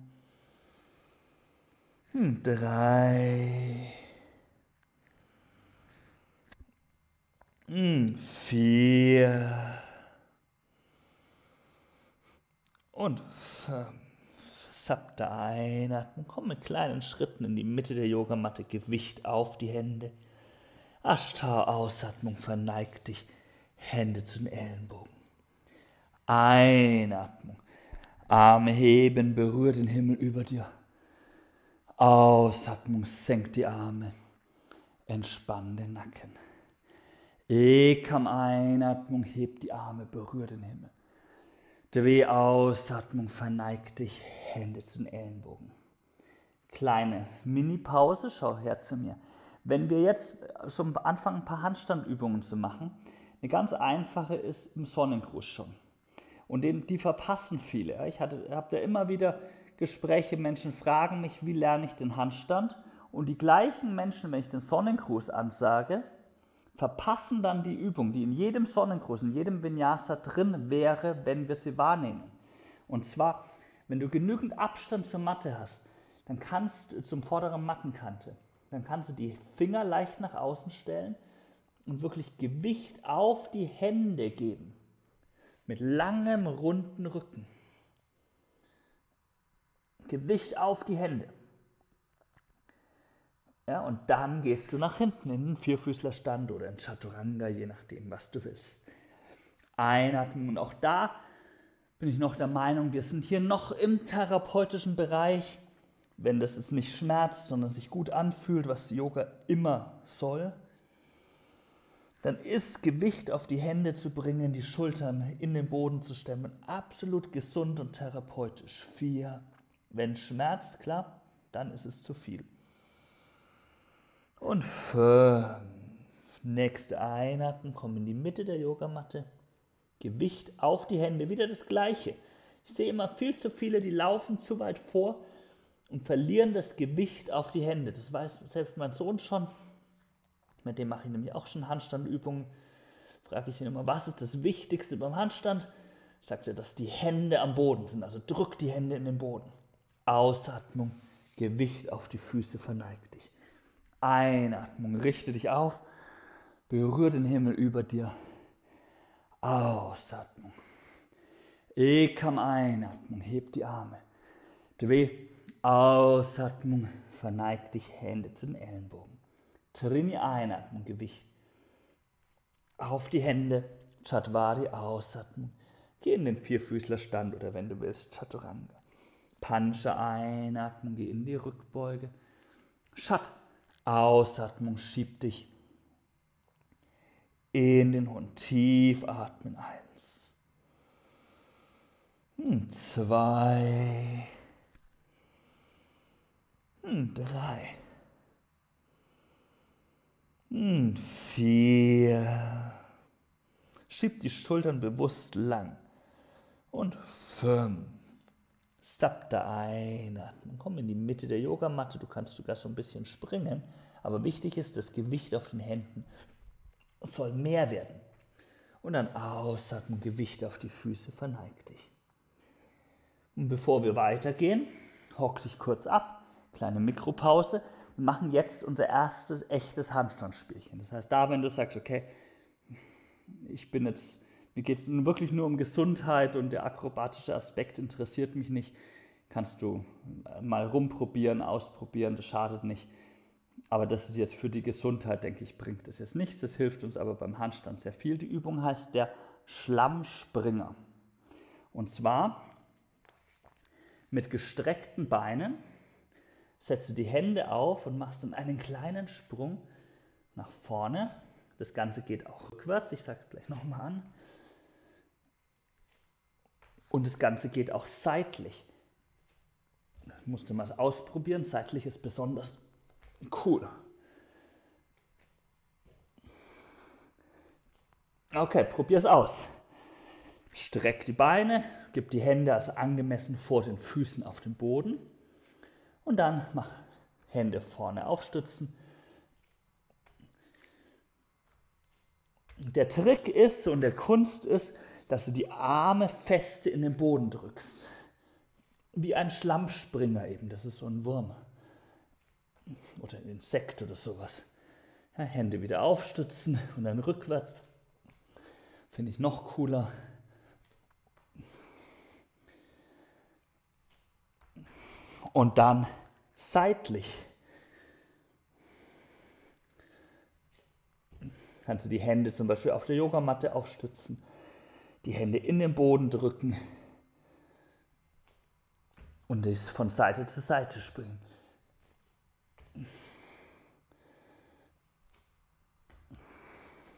Hm, drei. Vier. Und. Sapta einatmen. Komm mit kleinen Schritten in die Mitte der Yogamatte. Gewicht auf die Hände. Ashta Ausatmung. Verneig dich. Hände zu den Ellenbogen. Einatmung. Arme heben, berühr den Himmel über dir. Ausatmung, senk die Arme. Entspann den Nacken. Ekam Einatmung, heb die Arme, berühr den Himmel. Dreh Ausatmung, verneig dich, Hände zu den Ellenbogen. Kleine Mini-Pause, schau her zu mir. Wenn wir jetzt so anfangen, ein paar Handstandübungen zu machen, eine ganz einfache ist im Sonnengruß schon. Und den, die verpassen viele. Ich habe da immer wieder Gespräche, Menschen fragen mich, wie lerne ich den Handstand? Und die gleichen Menschen, wenn ich den Sonnengruß ansage, verpassen dann die Übung, die in jedem Sonnengruß, in jedem Vinyasa drin wäre, wenn wir sie wahrnehmen. Und zwar, wenn du genügend Abstand zur Matte hast, dann kannst du zum vorderen Mattenkante, dann kannst du die Finger leicht nach außen stellen und wirklich Gewicht auf die Hände geben mit langem, runden Rücken. Gewicht auf die Hände. Ja, und dann gehst du nach hinten in den Vierfüßlerstand oder in Chaturanga, je nachdem, was du willst. Einatmen und auch da bin ich noch der Meinung, wir sind hier noch im therapeutischen Bereich, wenn das jetzt nicht schmerzt, sondern sich gut anfühlt, was Yoga immer soll. Dann ist Gewicht auf die Hände zu bringen, die Schultern in den Boden zu stemmen, absolut gesund und therapeutisch. Vier. Wenn Schmerz, klar, dann ist es zu viel. Und fünf. Nächste Einatmen, komm in die Mitte der Yogamatte. Gewicht auf die Hände, wieder das Gleiche. Ich sehe immer viel zu viele, die laufen zu weit vor und verlieren das Gewicht auf die Hände. Das weiß selbst mein Sohn schon. Mit dem mache ich nämlich auch schon Handstandübungen. Frage ich ihn immer, was ist das Wichtigste beim Handstand? Sagt er, dass die Hände am Boden sind. Also drück die Hände in den Boden. Ausatmung, Gewicht auf die Füße, verneig dich. Einatmung, richte dich auf, berühre den Himmel über dir. Ausatmung. Ekam Einatmung, heb die Arme. Dwe, Ausatmung, verneig dich, Hände zu den Ellenbogen. Trini Einatmung, Gewicht. Auf die Hände, Chatwari, Ausatmung. Geh in den Vierfüßlerstand oder wenn du willst, Chaturanga. Pancha Einatmung, geh in die Rückbeuge. Shat, Ausatmung, schieb dich in den Hund. Tief atmen. Eins. Hm, zwei. Hm, drei. Hm, vier. Schieb die Schultern bewusst lang. Und fünf. Sapta einatmen. Komm in die Mitte der Yogamatte. Du kannst sogar so ein bisschen springen. Aber wichtig ist, das Gewicht auf den Händen soll mehr werden. Und dann ausatmen, Gewicht auf die Füße, verneig dich. Und bevor wir weitergehen, hock dich kurz ab, kleine Mikropause. Wir machen jetzt unser erstes echtes Handstandspielchen. Das heißt, da, wenn du sagst, okay, ich bin jetzt, mir geht es wirklich nur um Gesundheit und der akrobatische Aspekt interessiert mich nicht, kannst du mal rumprobieren, ausprobieren, das schadet nicht. Aber das ist jetzt für die Gesundheit, denke ich, bringt das jetzt nichts. Das hilft uns aber beim Handstand sehr viel. Die Übung heißt der Schlammspringer. Und zwar mit gestreckten Beinen setzt du die Hände auf und machst dann einen kleinen Sprung nach vorne. Das Ganze geht auch rückwärts. Ich sage es gleich nochmal an. Und das Ganze geht auch seitlich. Ich musste mal ausprobieren. Seitlich ist besonders Cool. Okay, probier es aus. Streck die Beine, gib die Hände also angemessen vor den Füßen auf den Boden und dann mach Hände vorne aufstützen. Der Trick ist und der Kunst ist, dass du die Arme feste in den Boden drückst. Wie ein Schlammspringer eben, das ist so ein Wurm oder ein Insekt oder sowas. Ja, Hände wieder aufstützen und dann rückwärts. Finde ich noch cooler. Und dann seitlich. Kannst du die Hände zum Beispiel auf der Yogamatte aufstützen, die Hände in den Boden drücken und es von Seite zu Seite springen.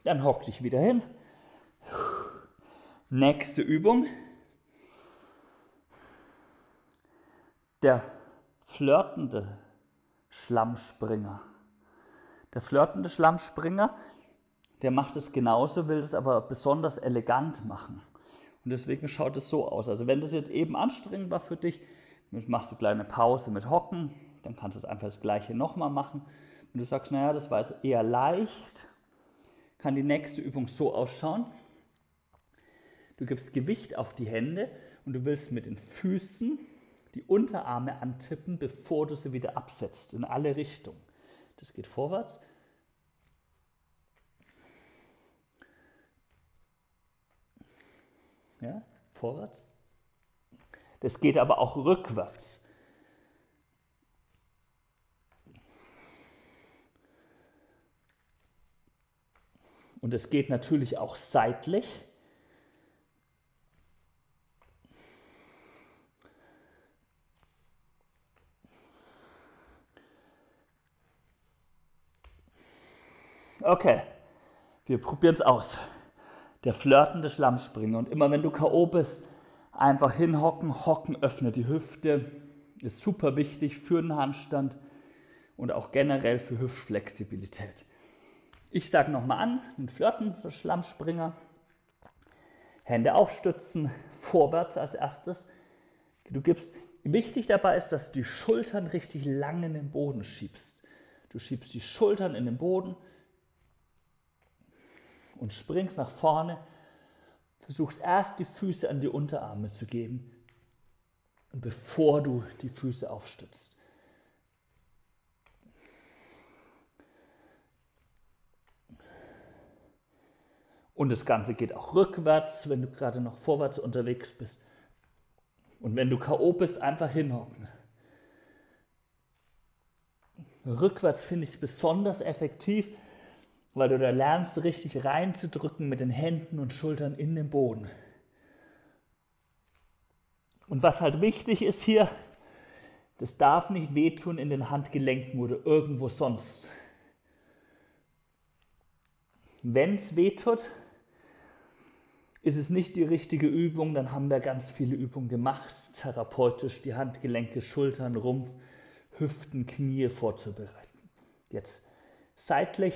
Dann hock dich wieder hin. Nächste Übung. Der flirtende Schlammspringer. Der flirtende Schlammspringer, der macht es genauso, will es aber besonders elegant machen. Und deswegen schaut es so aus. Also wenn das jetzt eben anstrengend war für dich, machst du kleine Pause mit Hocken, dann kannst du es einfach das gleiche nochmal machen. Wenn du sagst, naja, das war eher leicht, kann die nächste Übung so ausschauen. Du gibst Gewicht auf die Hände und du willst mit den Füßen die Unterarme antippen, bevor du sie wieder absetzt, in alle Richtungen. Das geht vorwärts. ja, vorwärts. Das geht aber auch rückwärts. Und es geht natürlich auch seitlich. Okay, wir probieren es aus. Der flirtende Schlammspringer. Und immer wenn du K.O. bist, einfach hinhocken, hocken, öffne die Hüfte. Ist super wichtig für den Handstand und auch generell für Hüftflexibilität. Ich sage nochmal an, den flirtenden Schlammspringer. Hände aufstützen, vorwärts als erstes. Du gibst, wichtig dabei ist, dass du die Schultern richtig lang in den Boden schiebst. Du schiebst die Schultern in den Boden und springst nach vorne. Versuchst erst die Füße an die Unterarme zu geben, bevor du die Füße aufstützt. Und das Ganze geht auch rückwärts, wenn du gerade noch vorwärts unterwegs bist. Und wenn du K.O. bist, einfach hinhocken. Rückwärts finde ich es besonders effektiv, weil du da lernst, richtig reinzudrücken mit den Händen und Schultern in den Boden. Und was halt wichtig ist hier, das darf nicht wehtun in den Handgelenken oder irgendwo sonst. Wenn es wehtut, ist es nicht die richtige Übung, dann haben wir ganz viele Übungen gemacht, therapeutisch die Handgelenke, Schultern, Rumpf, Hüften, Knie vorzubereiten. Jetzt seitlich.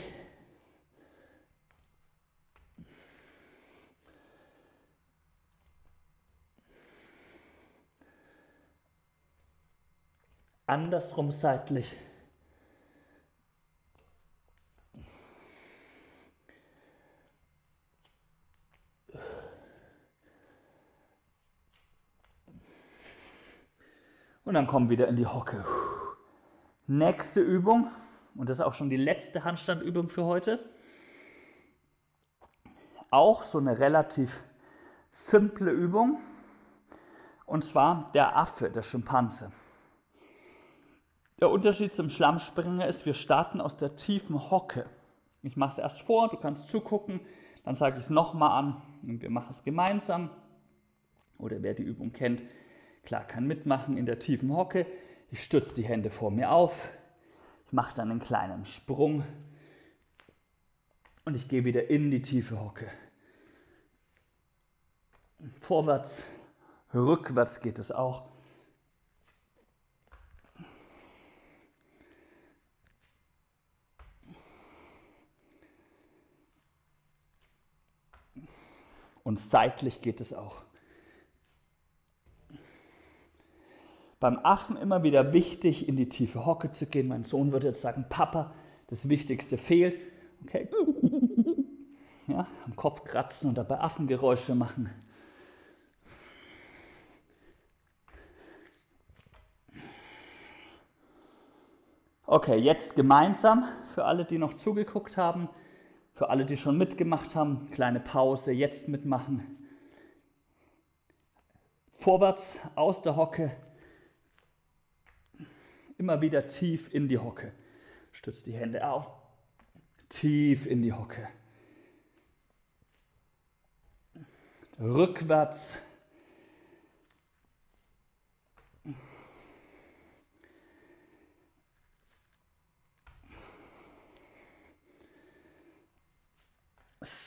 Andersrum seitlich. Und dann kommen wir wieder in die Hocke. Nächste Übung, und das ist auch schon die letzte Handstandübung für heute. Auch so eine relativ simple Übung. Und zwar der Affe, der Schimpanse. Der Unterschied zum Schlammspringer ist, wir starten aus der tiefen Hocke. Ich mache es erst vor, du kannst zugucken, dann sage ich es nochmal an und wir machen es gemeinsam. Oder wer die Übung kennt, Klar, kann mitmachen in der tiefen Hocke. Ich stütze die Hände vor mir auf. Ich mache dann einen kleinen Sprung. Und ich gehe wieder in die tiefe Hocke. Vorwärts, rückwärts geht es auch. Und seitlich geht es auch. beim Affen immer wieder wichtig, in die tiefe Hocke zu gehen. Mein Sohn würde jetzt sagen, Papa, das Wichtigste fehlt. Okay. Ja, am Kopf kratzen und dabei Affengeräusche machen. Okay, jetzt gemeinsam für alle, die noch zugeguckt haben, für alle, die schon mitgemacht haben, kleine Pause, jetzt mitmachen. Vorwärts aus der Hocke, Immer wieder tief in die Hocke. Stützt die Hände auf. Tief in die Hocke. Rückwärts.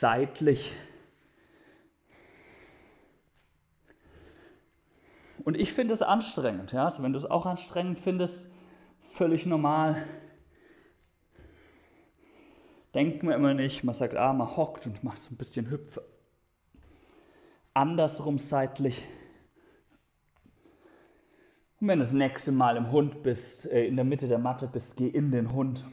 Seitlich. Und ich finde es anstrengend. Ja? Also wenn du es auch anstrengend findest, völlig normal. Denken wir immer nicht, man sagt, ah, man hockt und macht so ein bisschen Hüpfe. Andersrum seitlich. Und wenn du das nächste Mal im Hund bist, äh, in der Mitte der Matte bist, geh in den Hund.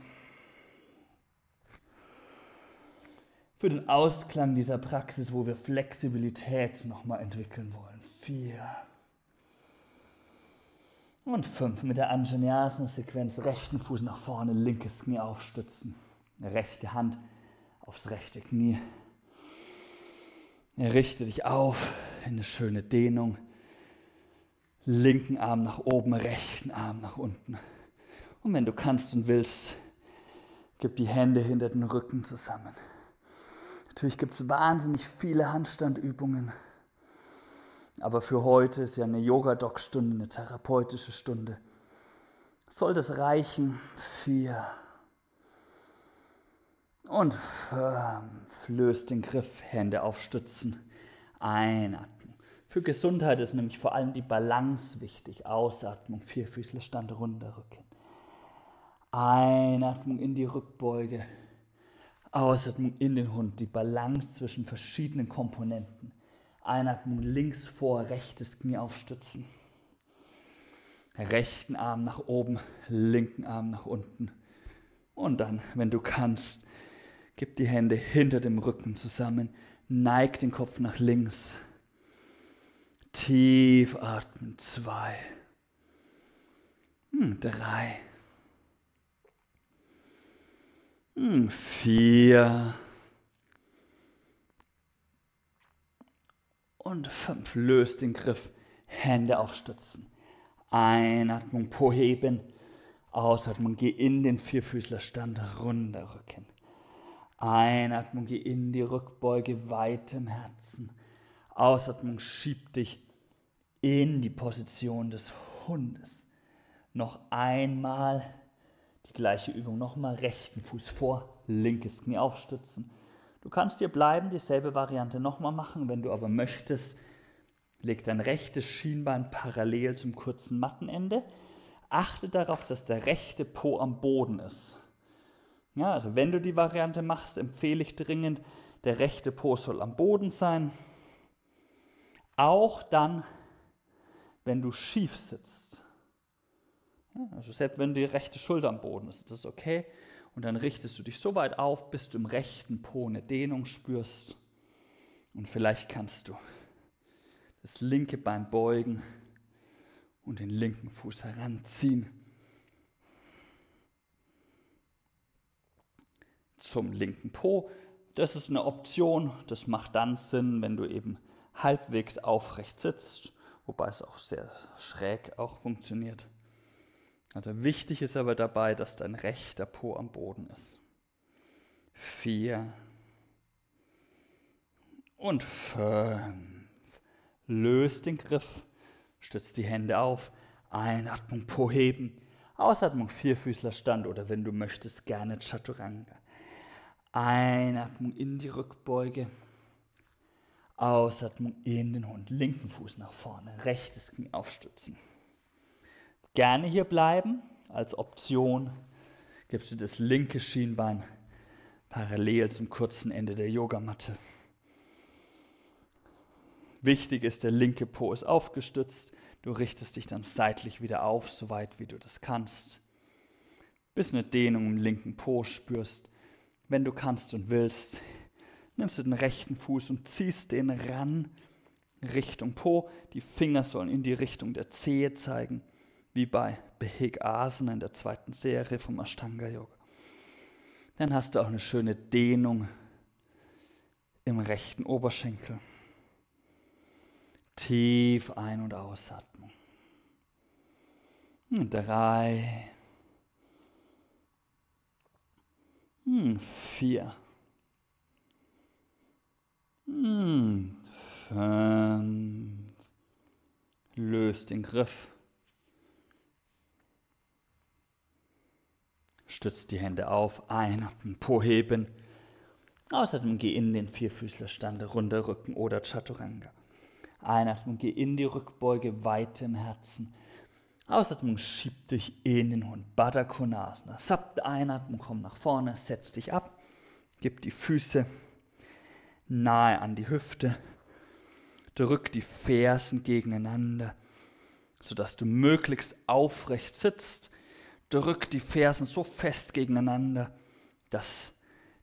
Für den Ausklang dieser Praxis, wo wir Flexibilität nochmal entwickeln wollen. Vier. Und fünf mit der Anjanasen-Sequenz. Rechten Fuß nach vorne, linkes Knie aufstützen. Rechte Hand aufs rechte Knie. Richte dich auf in eine schöne Dehnung. Linken Arm nach oben, rechten Arm nach unten. Und wenn du kannst und willst, gib die Hände hinter den Rücken zusammen. Natürlich gibt es wahnsinnig viele Handstandübungen. Aber für heute ist ja eine Yoga-Doc-Stunde, eine therapeutische Stunde. Soll das reichen? Vier, Und firm, flößt den Griff, Hände aufstützen, einatmen. Für Gesundheit ist nämlich vor allem die Balance wichtig. Ausatmung, Vierfüßlerstand, runder Rücken. Einatmung in die Rückbeuge. Ausatmung in den Hund. Die Balance zwischen verschiedenen Komponenten. Einatmung links vor, rechtes Knie aufstützen. Rechten Arm nach oben, linken Arm nach unten. Und dann, wenn du kannst, gib die Hände hinter dem Rücken zusammen. Neig den Kopf nach links Tief atmen. Zwei. Hm, drei. Hm, vier. Und fünf. Löst den Griff. Hände aufstützen. Einatmung, Po heben. Ausatmung, geh in den Vierfüßlerstand, runder Rücken. Einatmung, geh in die Rückbeuge, weitem Herzen. Ausatmung, schieb dich in die Position des Hundes. Noch einmal gleiche Übung, nochmal rechten Fuß vor, linkes Knie aufstützen. Du kannst hier bleiben, dieselbe Variante nochmal machen. Wenn du aber möchtest, leg dein rechtes Schienbein parallel zum kurzen Mattenende. Achte darauf, dass der rechte Po am Boden ist. Ja, also wenn du die Variante machst, empfehle ich dringend, der rechte Po soll am Boden sein. Auch dann, wenn du schief sitzt. Also selbst wenn die rechte Schulter am Boden ist, ist das okay. Und dann richtest du dich so weit auf, bis du im rechten Po eine Dehnung spürst. Und vielleicht kannst du das linke Bein beugen und den linken Fuß heranziehen. Zum linken Po. Das ist eine Option. Das macht dann Sinn, wenn du eben halbwegs aufrecht sitzt wobei es auch sehr schräg auch funktioniert. Also wichtig ist aber dabei, dass dein rechter Po am Boden ist. Vier und fünf. Löst den Griff, stützt die Hände auf, Einatmung Po heben, Ausatmung Vierfüßlerstand oder wenn du möchtest gerne Chaturanga. Einatmung in die Rückbeuge, Ausatmung in den Hund. Linken Fuß nach vorne, rechtes Knie aufstützen. Gerne hier bleiben. Als Option gibst du das linke Schienbein parallel zum kurzen Ende der Yogamatte. Wichtig ist, der linke Po ist aufgestützt. Du richtest dich dann seitlich wieder auf, so weit wie du das kannst. Bis eine Dehnung im linken Po spürst. Wenn du kannst und willst, nimmst du den rechten Fuß und ziehst den ran Richtung Po. Die Finger sollen in die Richtung der Zehe zeigen, wie bei Beheg Asana in der zweiten Serie vom Ashtanga Yoga. Dann hast du auch eine schöne Dehnung im rechten Oberschenkel. Tief ein- und ausatmen. Und drei. Hm, vier. Hm, fünf. Löst den Griff. Stützt die Hände auf, einatmen, Po heben. Außerdem geh in den Vierfüßlerstand, runder Rücken oder Chaturanga. Einatmen, geh in die Rückbeuge, weit im Herzen. Ausatmung, schieb dich in den Hund. Baddha Konasana. Sapt, Einatmung, komm nach vorne, setz dich ab. Gib die Füße nahe an die Hüfte. Drück die Fersen gegeneinander, sodass du möglichst aufrecht sitzt. Drück die Fersen so fest gegeneinander, dass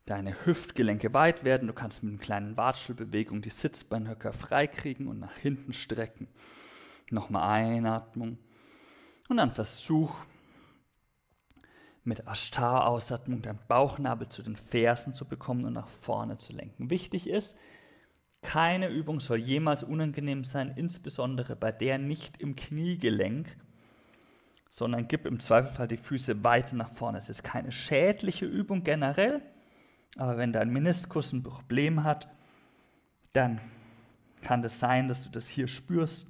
deine Hüftgelenke weit werden. Du kannst mit einer kleinen Watschelbewegung die Sitzbeinhöcker freikriegen und nach hinten strecken. Nochmal Einatmung. Und dann versuch mit Ashtar-Ausatmung deinen Bauchnabel zu den Fersen zu bekommen und nach vorne zu lenken. Wichtig ist, keine Übung soll jemals unangenehm sein, insbesondere bei der nicht im Kniegelenk, sondern gib im Zweifelfall die Füße weiter nach vorne. Es ist keine schädliche Übung generell, aber wenn dein Meniskus ein Problem hat, dann kann es das sein, dass du das hier spürst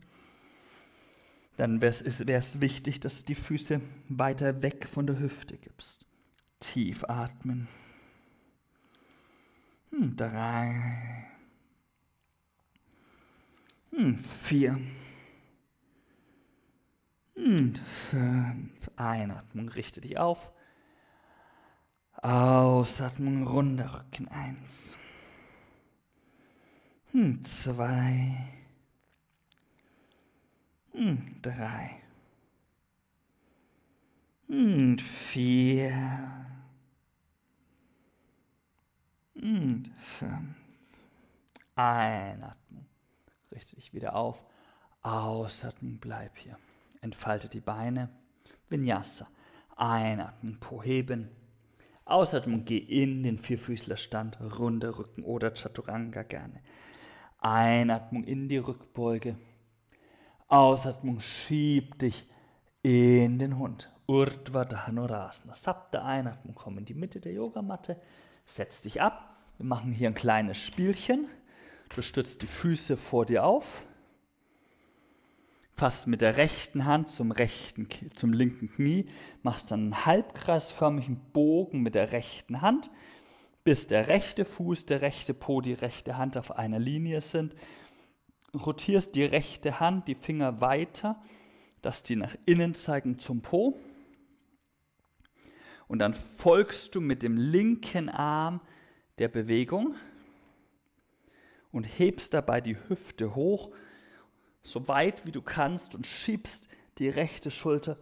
dann wäre es wichtig, dass du die Füße weiter weg von der Hüfte gibst. Tief atmen. Hm, drei. Hm, vier. Hm, fünf. Einatmung, richte dich auf. Ausatmung, runder Rücken. Eins. Hm, zwei. Hm, drei. Hm, vier. Hm, fünf. Einatmung. Richte dich wieder auf. Ausatmung, bleib hier. Entfalte die Beine. Vinyasa. Einatmen, Po heben. Ausatmung, geh in den Vierfüßlerstand, runder Rücken oder Chaturanga gerne. Einatmung in die Rückbeuge. Ausatmung, schieb dich in den Hund. Urdhva Dhanurasana. Sapta Einatmung, komm in die Mitte der Yogamatte. Setz dich ab. Wir machen hier ein kleines Spielchen. Du stützt die Füße vor dir auf fasst mit der rechten Hand zum, rechten, zum linken Knie, machst dann einen halbkreisförmigen Bogen mit der rechten Hand, bis der rechte Fuß, der rechte Po, die rechte Hand auf einer Linie sind. Rotierst die rechte Hand, die Finger weiter, dass die nach innen zeigen zum Po. Und dann folgst du mit dem linken Arm der Bewegung und hebst dabei die Hüfte hoch so weit wie du kannst und schiebst die rechte Schulter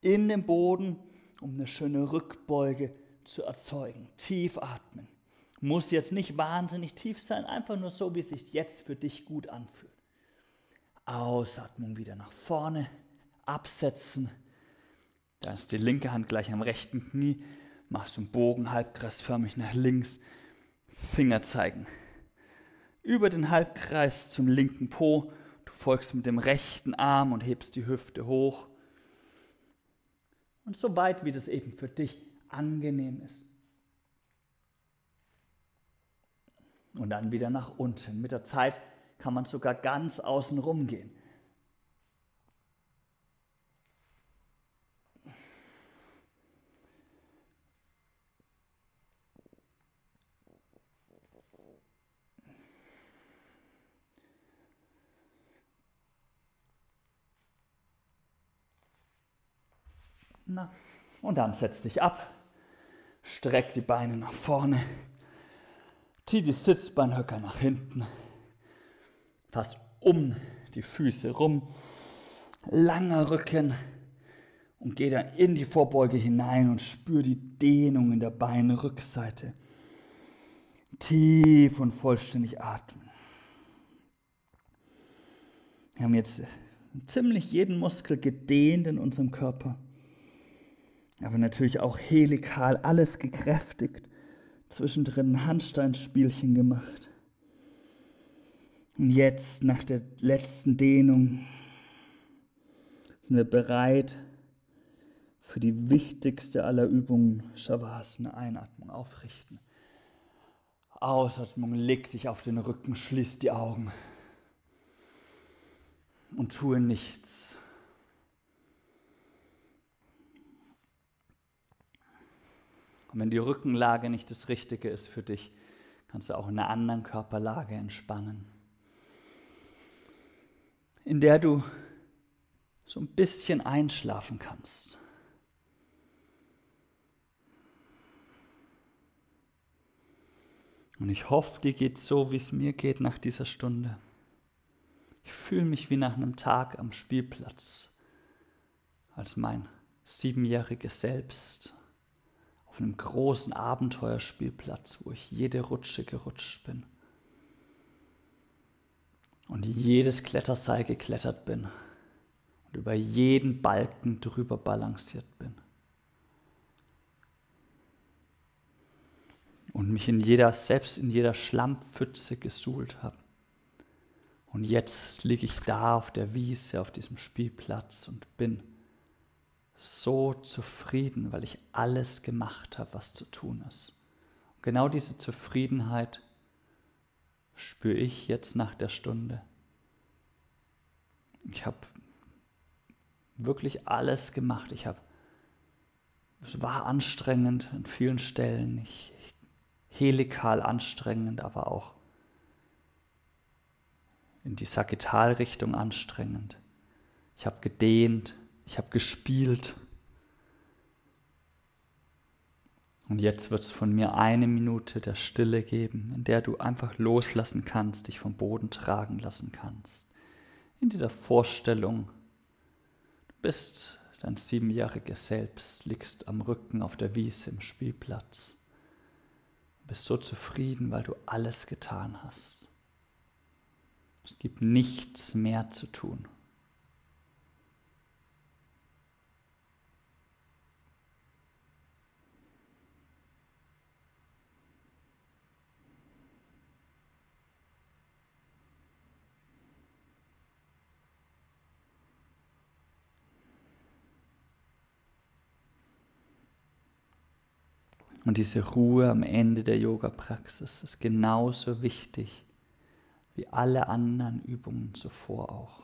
in den Boden, um eine schöne Rückbeuge zu erzeugen. Tief atmen. Muss jetzt nicht wahnsinnig tief sein, einfach nur so, wie es sich jetzt für dich gut anfühlt. Ausatmung wieder nach vorne, absetzen. Da ist die linke Hand gleich am rechten Knie. Machst du einen Bogen halbkreisförmig nach links. Finger zeigen. Über den Halbkreis zum linken Po folgst mit dem rechten Arm und hebst die Hüfte hoch. Und so weit, wie das eben für dich angenehm ist. Und dann wieder nach unten. Mit der Zeit kann man sogar ganz außen rum gehen. Na, und dann setz dich ab, streck die Beine nach vorne, zieh die Sitzbeinhöcker nach hinten, fass um die Füße rum, langer Rücken und geh dann in die Vorbeuge hinein und spür die Dehnung in der Beinrückseite. Tief und vollständig atmen. Wir haben jetzt ziemlich jeden Muskel gedehnt in unserem Körper aber natürlich auch helikal, alles gekräftigt, zwischendrin ein Handsteinspielchen gemacht. Und jetzt, nach der letzten Dehnung, sind wir bereit für die wichtigste aller Übungen, Shavasana, Einatmung, aufrichten. Ausatmung, leg dich auf den Rücken, schließ die Augen und tue nichts. Und wenn die Rückenlage nicht das Richtige ist für dich, kannst du auch in einer anderen Körperlage entspannen, in der du so ein bisschen einschlafen kannst. Und ich hoffe, dir geht so, wie es mir geht nach dieser Stunde. Ich fühle mich wie nach einem Tag am Spielplatz, als mein siebenjähriges Selbst auf einem großen Abenteuerspielplatz, wo ich jede Rutsche gerutscht bin und jedes Kletterseil geklettert bin und über jeden Balken drüber balanciert bin. Und mich in jeder, selbst in jeder Schlammpfütze gesuhlt habe. Und jetzt liege ich da auf der Wiese, auf diesem Spielplatz und bin so zufrieden, weil ich alles gemacht habe, was zu tun ist. Und genau diese Zufriedenheit spüre ich jetzt nach der Stunde. Ich habe wirklich alles gemacht. Ich habe, es war anstrengend an vielen Stellen. Ich, ich, helikal anstrengend, aber auch in die Sagittalrichtung anstrengend. Ich habe gedehnt, ich habe gespielt. Und jetzt wird es von mir eine Minute der Stille geben, in der du einfach loslassen kannst, dich vom Boden tragen lassen kannst. In dieser Vorstellung, du bist dein siebenjähriges Selbst, liegst am Rücken auf der Wiese im Spielplatz, bist so zufrieden, weil du alles getan hast. Es gibt nichts mehr zu tun. Und diese Ruhe am Ende der Yoga-Praxis ist genauso wichtig wie alle anderen Übungen zuvor auch.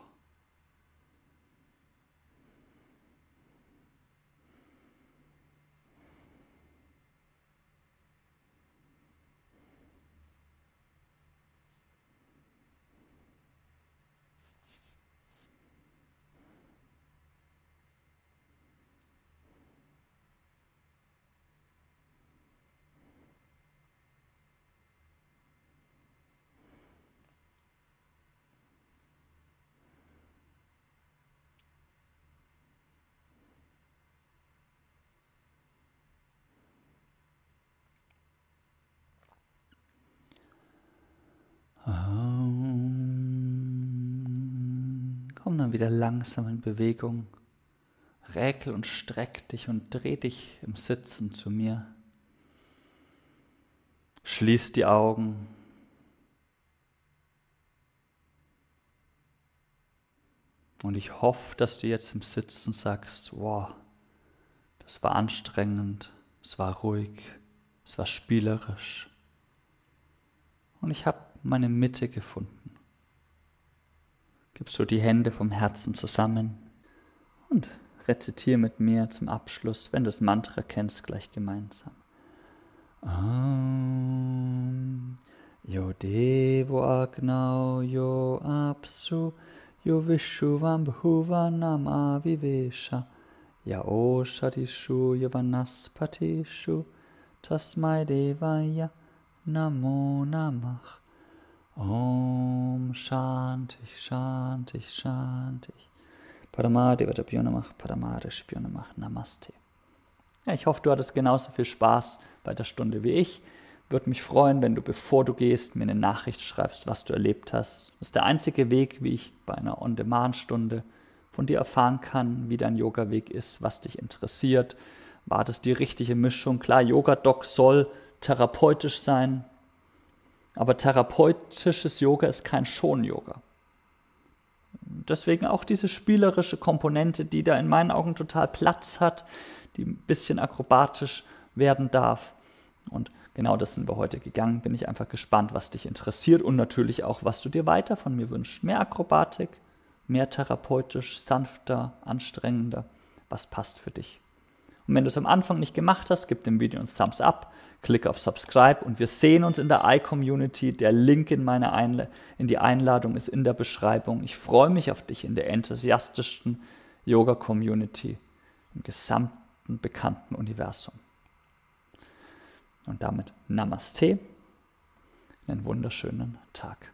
Komm dann wieder langsam in Bewegung. Räkel und streck dich und dreh dich im Sitzen zu mir. Schließ die Augen. Und ich hoffe, dass du jetzt im Sitzen sagst, wow, das war anstrengend, es war ruhig, es war spielerisch. Und ich habe meine Mitte gefunden. Gib so die Hände vom Herzen zusammen und rezitiere mit mir zum Abschluss, wenn du das Mantra kennst, gleich gemeinsam. Om Yo Devo Agnau Yo Apsu Yo Vishuvam Bhuvanam Avivesha Ya Oshadishu Yavanaspatishu Tasmai Devaya Namo Namah Om Shanti, Shanti, Shanti. Paramadeva Namah, Paramadeshpyo Namah, Namaste. Ja, ich hoffe, du hattest genauso viel Spaß bei der Stunde wie ich. Würde mich freuen, wenn du, bevor du gehst, mir eine Nachricht schreibst, was du erlebt hast. Das ist der einzige Weg, wie ich bei einer On-Demand-Stunde von dir erfahren kann, wie dein Yoga-Weg ist, was dich interessiert. War das die richtige Mischung? Klar, Yoga-Doc soll therapeutisch sein, aber therapeutisches Yoga ist kein Schon-Yoga. Deswegen auch diese spielerische Komponente, die da in meinen Augen total Platz hat, die ein bisschen akrobatisch werden darf. Und genau das sind wir heute gegangen. Bin ich einfach gespannt, was dich interessiert und natürlich auch, was du dir weiter von mir wünschst. Mehr Akrobatik, mehr therapeutisch, sanfter, anstrengender. Was passt für dich? Und wenn du es am Anfang nicht gemacht hast, gib dem Video einen Thumbs up, klick auf Subscribe und wir sehen uns in der iCommunity. Der Link in, meine Einla in die Einladung ist in der Beschreibung. Ich freue mich auf dich in der enthusiastischsten Yoga-Community im gesamten bekannten Universum. Und damit Namaste, einen wunderschönen Tag.